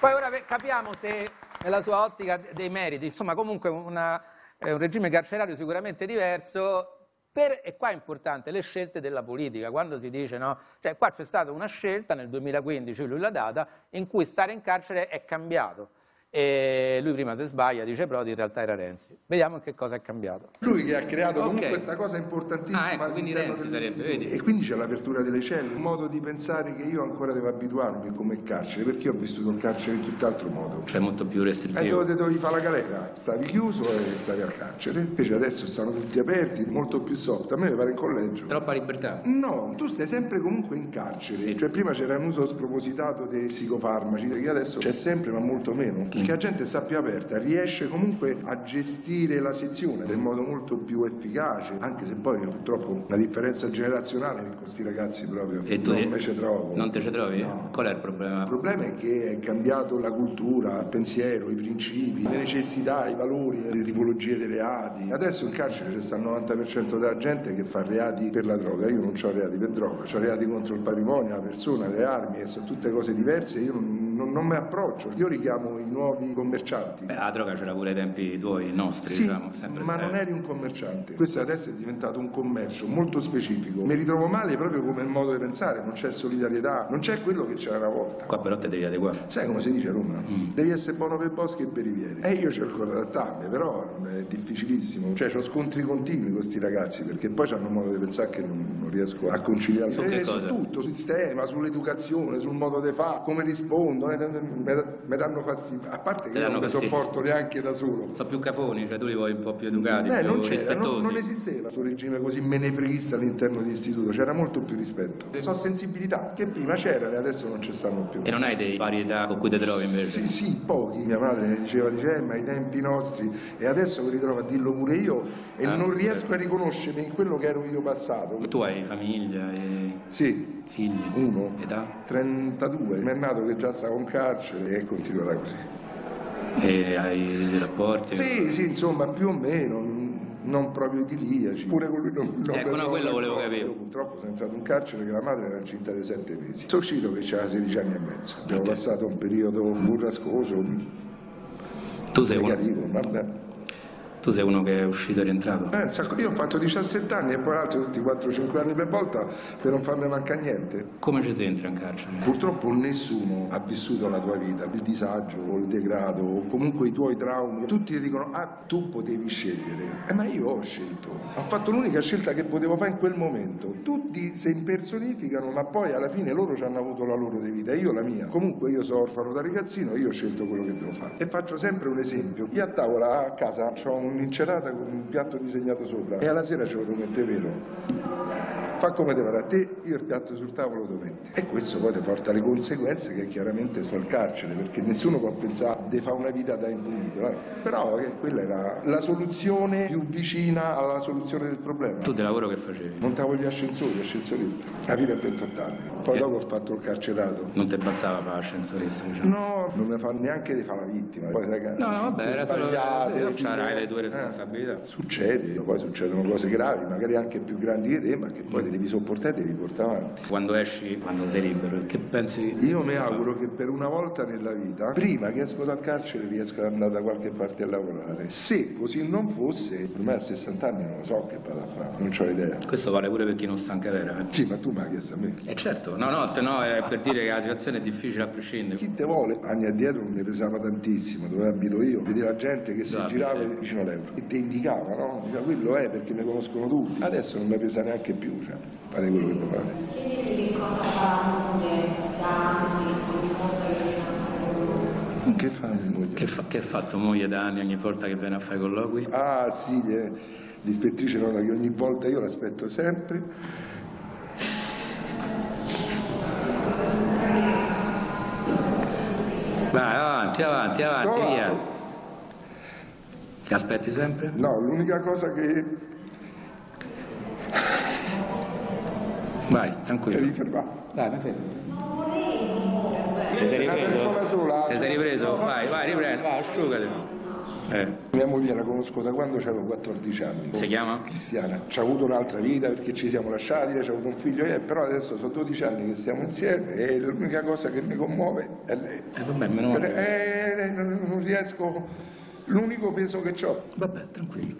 Poi ora capiamo se nella sua ottica dei meriti, insomma, comunque una- è un regime carcerario sicuramente diverso. Per, e qua è importante le scelte della politica, quando si dice no, cioè qua c'è stata una scelta nel 2015, lui la data, in cui stare in carcere è cambiato. E lui prima se sbaglia dice Prodi, in realtà era Renzi. Vediamo che cosa è cambiato. Lui che ha creato comunque Ok. questa cosa importantissima Ah, ecco, quindi all'interno Renzi sarebbe, vedi? E quindi c'è l'apertura delle celle, un modo di pensare che io ancora devo abituarmi come carcere, perché io ho vissuto il carcere in tutt'altro modo. Cioè molto più E restrittivo. dove dovevi fare la galera? Stavi chiuso e stavi al carcere. Invece adesso stanno tutti aperti, molto più soft. A me mi pare in collegio. Troppa libertà. No, tu stai sempre comunque in carcere. Cioè prima c'era un uso spropositato dei psicofarmaci, che adesso c'è sempre ma molto meno. Perché la gente sta più aperta, riesce comunque a gestire la sezione in modo molto più efficace, anche se poi purtroppo la differenza generazionale con questi ragazzi proprio E tu non me ci trovo. Non te ci trovi? Qual è il problema? Il problema è che è cambiato la cultura, il pensiero, i principi, le necessità, i valori, le tipologie dei reati. Adesso in carcere c'è sta il 90% della gente che fa reati per la droga. Io non ho reati per droga, ho reati contro il patrimonio, la persona, le armi, e sono tutte cose diverse. Io non, non- non mi approccio. Io richiamo i nuovi commercianti. Beh, la droga c'era pure ai tempi tuoi, nostri, Sì, diciamo, sempre ma sempre. non eri un commerciante. Questo adesso è diventato un commercio molto specifico. Mi ritrovo male proprio come il modo di pensare, non c'è solidarietà, non c'è quello che c'era una volta. Qua però te devi adeguare. Sai come si dice a Roma? Devi essere buono per boschi e per riviere. E io cerco di adattarmi, però è difficilissimo. Cioè, ho scontri continui con questi ragazzi, perché poi hanno un modo di pensare che non, non riesco a conciliare. Su Eh, su tutto, sul sistema, sull'educazione, sul modo di fare, come rispondono, eh, mi mi danno fastidio. A parte che io non mi fastidio. sopporto neanche da solo. Sono più cafoni, cioè tu li vuoi un po' più educati, Eh, più non, c'era, non, rispettosi. non esisteva questo regime così menefreghista all'interno dell'istituto, c'era molto più rispetto. So sensibilità che prima c'erano e adesso non ci stanno più. E non hai dei varietà con cui ti trovi invece? Sì, sì, pochi. Mia madre mi diceva, dice, eh, ma ai tempi nostri, e adesso mi ritrovo a dirlo pure io, e Ah, non riesco a riconoscermi in quello che ero io passato. Tu hai famiglia e Sì. Figli? Uno. Età? 32. Mi è nato che già stavo in carcere e continuerà così. E hai dei rapporti? Sì, sì, insomma, più o meno, non proprio idilliaci. Pure con lui non, non Ecco, mi no, quello volevo capire. Io Purtroppo sono entrato in carcere che la madre era incinta di sette mesi. Sono uscito che c'era 16 anni e mezzo. Abbiamo passato un periodo burrascoso, Tu sei negativo, vabbè. Tu sei uno che è uscito e rientrato? Eh, un io ho fatto 17 anni e poi altri tutti 4-5 anni per volta per non farmi mancare niente. Come ci si entra in carcere? Purtroppo nessuno ha vissuto la tua vita, il disagio o il degrado o comunque i tuoi traumi. Tutti ti dicono, ah, tu potevi scegliere. Eh, ma io ho scelto. Ho fatto l'unica scelta che potevo fare in quel momento. Tutti si impersonificano, ma poi alla fine loro ci hanno avuto la loro vita e io la mia. Comunque io sono orfano da ragazzino, io ho scelto quello che devo fare. E faccio sempre un esempio. Io a tavola a casa ho un'incerata con un piatto disegnato sopra e alla sera ce lo mettere vero. Fa come pare a te, io il piatto sul tavolo lo metti. E questo poi ti porta alle conseguenze che chiaramente sono il carcere, perché nessuno può pensare di fare una vita da impunito. eh. Però eh, quella era la soluzione più vicina alla soluzione del problema. Tu di lavoro che facevi? Montavo gli ascensori, ascensorista, a fino a 28 anni. Poi Eh. dopo ho fatto il carcerato. Non ti bastava fare l'ascensorista, diciamo? No, non mi fa neanche di fare la vittima. Poi che No, no, vabbè, era solo- c'avrai tipo- le tue eh. responsabilità. Succede, poi succedono cose gravi, magari anche più grandi di te, ma che poi te devi sopportare e devi portare avanti. Quando esci, quando sei libero, che pensi? Io mi auguro che per una volta nella vita, prima che esco dal carcere, riesco ad andare da qualche parte a lavorare. Se così non fosse, ormai a 60 anni non lo so che vado a fare, non ho idea. Questo vale pure per chi non sta in galera. eh. Sì, ma tu mi hai chiesto a me. Eh certo, no, no, te- no, è per dire che la situazione è difficile a prescindere. Chi te vuole? Anni addietro mi pesava tantissimo, dove abito io, vedeva gente che si Dove girava abiti? vicino all'euro e ti indicava, no? Diceva quello è perché mi conoscono tutti. Adesso non mi pesa neanche più, cioè, fate quello che pare. Che fa mia moglie? Che, fa, che ha fatto moglie da anni ogni volta che viene a fare i colloqui? Ah sì, l'ispettrice Nona che ogni volta io l'aspetto sempre. Vai, avanti, avanti, avanti, No. via. Ti aspetti sempre? No, l'unica cosa che... Vai, tranquillo. Devi fermare. Dai, mi fermo. Ti sei ripreso? Ti sei ripreso? Vai, vai, riprendi, vai, asciugati. Eh. Mia moglie la conosco da quando avevo 14 anni. Si chiama? Cristiana. Ci ha avuto un'altra vita perché ci siamo lasciati, lei ci ha avuto un figlio, eh, però adesso sono 12 anni che stiamo insieme e l'unica cosa che mi commuove è lei. Eh, vabbè, meno male. Eh, non non riesco, l'unico peso che ho. Vabbè, tranquillo.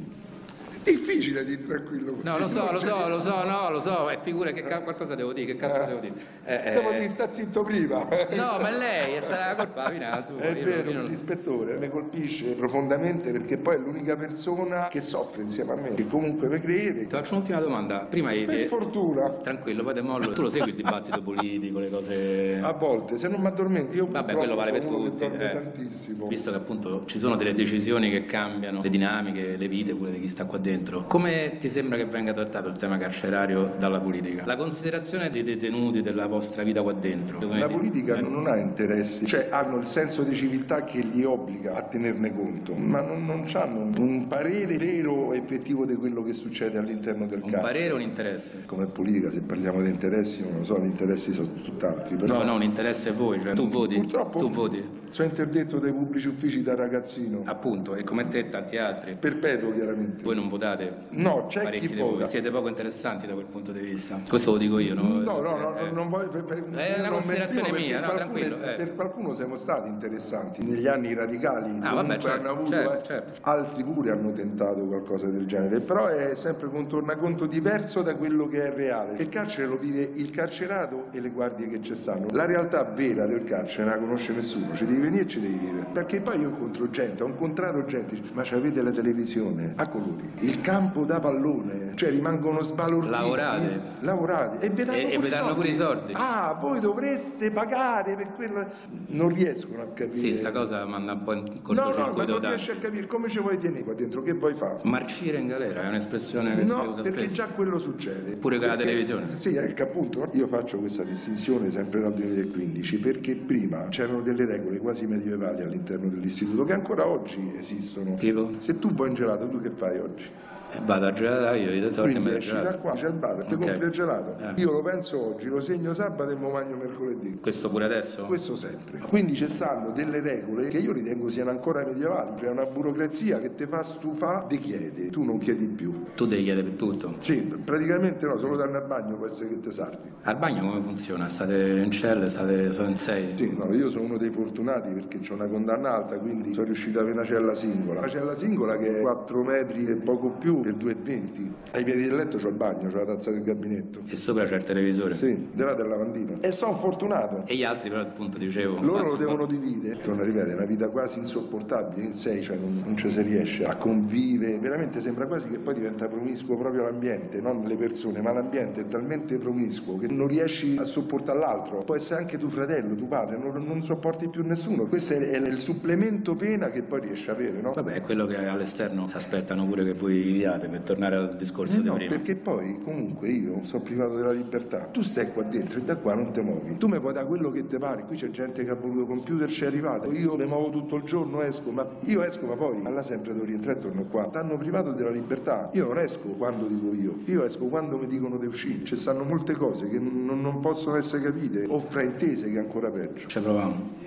Difficile di tranquillo. No, lo so, lo so, lo so, no, lo so, è figura che ca- qualcosa devo dire, che cazzo Eh. devo dire? Eh, eh, Devo dire, sta zitto prima. No, ma lei è stata la colpa, vieni su. È io- vero, non- l'ispettore mi colpisce profondamente perché poi è l'unica persona che soffre insieme a me, che comunque mi crede. Ti faccio un'ultima domanda. Prima hai Per fortuna. Tranquillo, poi te mollo. Tu lo segui il dibattito politico, le cose. A volte, se non mi addormenti, io Vabbè, quello vale per tutti. eh. tantissimo. Visto che appunto ci sono delle decisioni che cambiano le dinamiche, le vite pure di chi sta qua dentro. Come ti sembra che venga trattato il tema carcerario dalla politica? La considerazione dei detenuti della vostra vita qua dentro. Come La politica eh, non ha interessi, cioè hanno il senso di civiltà che li obbliga a tenerne conto, ma non, non hanno un parere vero e effettivo di quello che succede all'interno del Un carcere. parere o un interesse? Come politica, se parliamo di interessi, non lo so, gli interessi sono tutt'altri. però- No, no, un interesse a voi, cioè tu voti. Purtroppo Tu voti. sono interdetto dai pubblici uffici da ragazzino, Appunto, e come te e tanti altri. perpetuo chiaramente. Voi non votate? No, c'è chi vota. Siete poco interessanti da quel punto di vista. Questo lo dico io, no? No, no, no, Eh, non voglio. per- per- È una considerazione mia, perché no, qualcuno- tranquillo, eh. Per qualcuno siamo stati interessanti. Negli anni radicali Ah, comunque vabbè, certo, hanno avuto, certo, eh, certo. altri pure hanno tentato qualcosa del genere, però è sempre un tornaconto diverso da quello che è reale. Il carcere lo vive il carcerato e le guardie che ci stanno. La realtà vera del carcere non la conosce nessuno, ci devi venire e ci devi vivere. Perché poi io incontro gente, ho incontrato gente, ma c'avete la televisione a colori, il campo da pallone, cioè rimangono sbalorditi. Lavorate. Lavorate. E vi danno E- e pure vi danno pure i soldi. Ah, voi dovreste pagare per quello. Non riescono a capire. Sì, sta cosa manda un po' in No, no, ma cortocircuito non da... riesci a capire come ci vuoi tenere qua dentro, che vuoi fare? Marcire in galera è un'espressione che si No, usa perché spesso. già quello succede. Pure con la televisione. Sì, ecco appunto, io faccio questa distinzione sempre dal 2015 perché prima c'erano delle regole quasi medievali all'interno dell'istituto che ancora oggi esistono. Tipo? Se tu vuoi un gelato, tu che fai oggi? Eh, Vado al gelataio, gli dai soldi e mi Quindi dai esci da gelato. qua, c'è il bar, ti Ok. compri il gelato. Eh. Io lo penso oggi, lo segno sabato e mo magno mercoledì. Questo pure adesso? Questo sempre. Quindi ci stanno delle regole che io ritengo siano ancora medievali, c'è una burocrazia che ti fa stufare, ti chiede, tu non chiedi più. Tu devi chiedere per tutto. Sì, praticamente no, solo danno al bagno può essere che ti salvi. Al bagno come funziona? State in cella, state sono in sei? Sì, no, io sono uno dei fortunati perché ho una condanna alta, quindi sono riuscito ad avere una cella singola. Una cella singola che è 4 metri e poco più per 2,20. Ai piedi del letto c'ho il bagno, c'ho la tazza del gabinetto. E sopra c'è il televisore? Sì, di là del lavandino. E sono fortunato. E gli altri però appunto dicevo... Loro lo devono dividere. Torno a ripetere, è una vita quasi insopportabile, in sei, cioè non, non ci si riesce a convivere. Veramente sembra quasi che poi diventa promiscuo proprio l'ambiente, non le persone, ma l'ambiente è talmente promiscuo che non riesci a sopportare l'altro. Può essere anche tuo fratello, tuo padre, non, non sopporti più nessuno. Questo è, è il supplemento pena che poi riesci a avere, no? Vabbè, è quello che all'esterno si aspettano pure che voi viviate per tornare al discorso Eh di no, prima. perché poi comunque io sono privato della libertà. Tu stai qua dentro e da qua non ti muovi. Tu mi puoi dare quello che ti pare. Qui c'è gente che ha voluto computer, ci è arrivato. Io mi muovo tutto il giorno, esco, ma io esco, ma poi alla sempre devo rientrare e torno qua. T'hanno privato della libertà. Io non esco quando dico io, io esco quando mi dicono di uscire. Ci stanno molte cose che non, non possono essere capite o fraintese che è ancora peggio. Ci proviamo.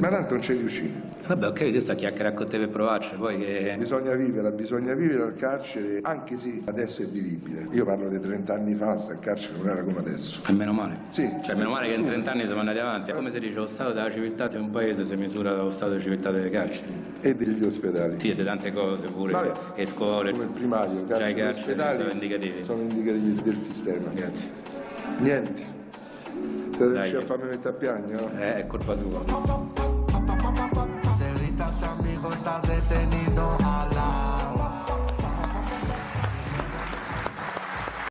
Ma tanto non c'è di uscire. Vabbè, ok, io sto a chiacchierare con te per provarci, poi che... Bisogna vivere, bisogna vivere al carcere, anche se adesso è vivibile. Io parlo di 30 anni fa, sta il carcere non era come adesso. E meno male. Sì. Cioè, meno male che in 30 anni siamo andati avanti. Come si dice, lo stato della civiltà di un paese si misura dallo stato di civiltà delle carceri. E degli ospedali. Sì, e di tante cose pure. Vabbè. E scuole. Come il primario, Cioè, i carcere, carceri ospedali sono indicativi. sono indicativi del sistema. Grazie. Niente. Se riesci a farmi mettere a piangere? Eh, è colpa tua. está detenido.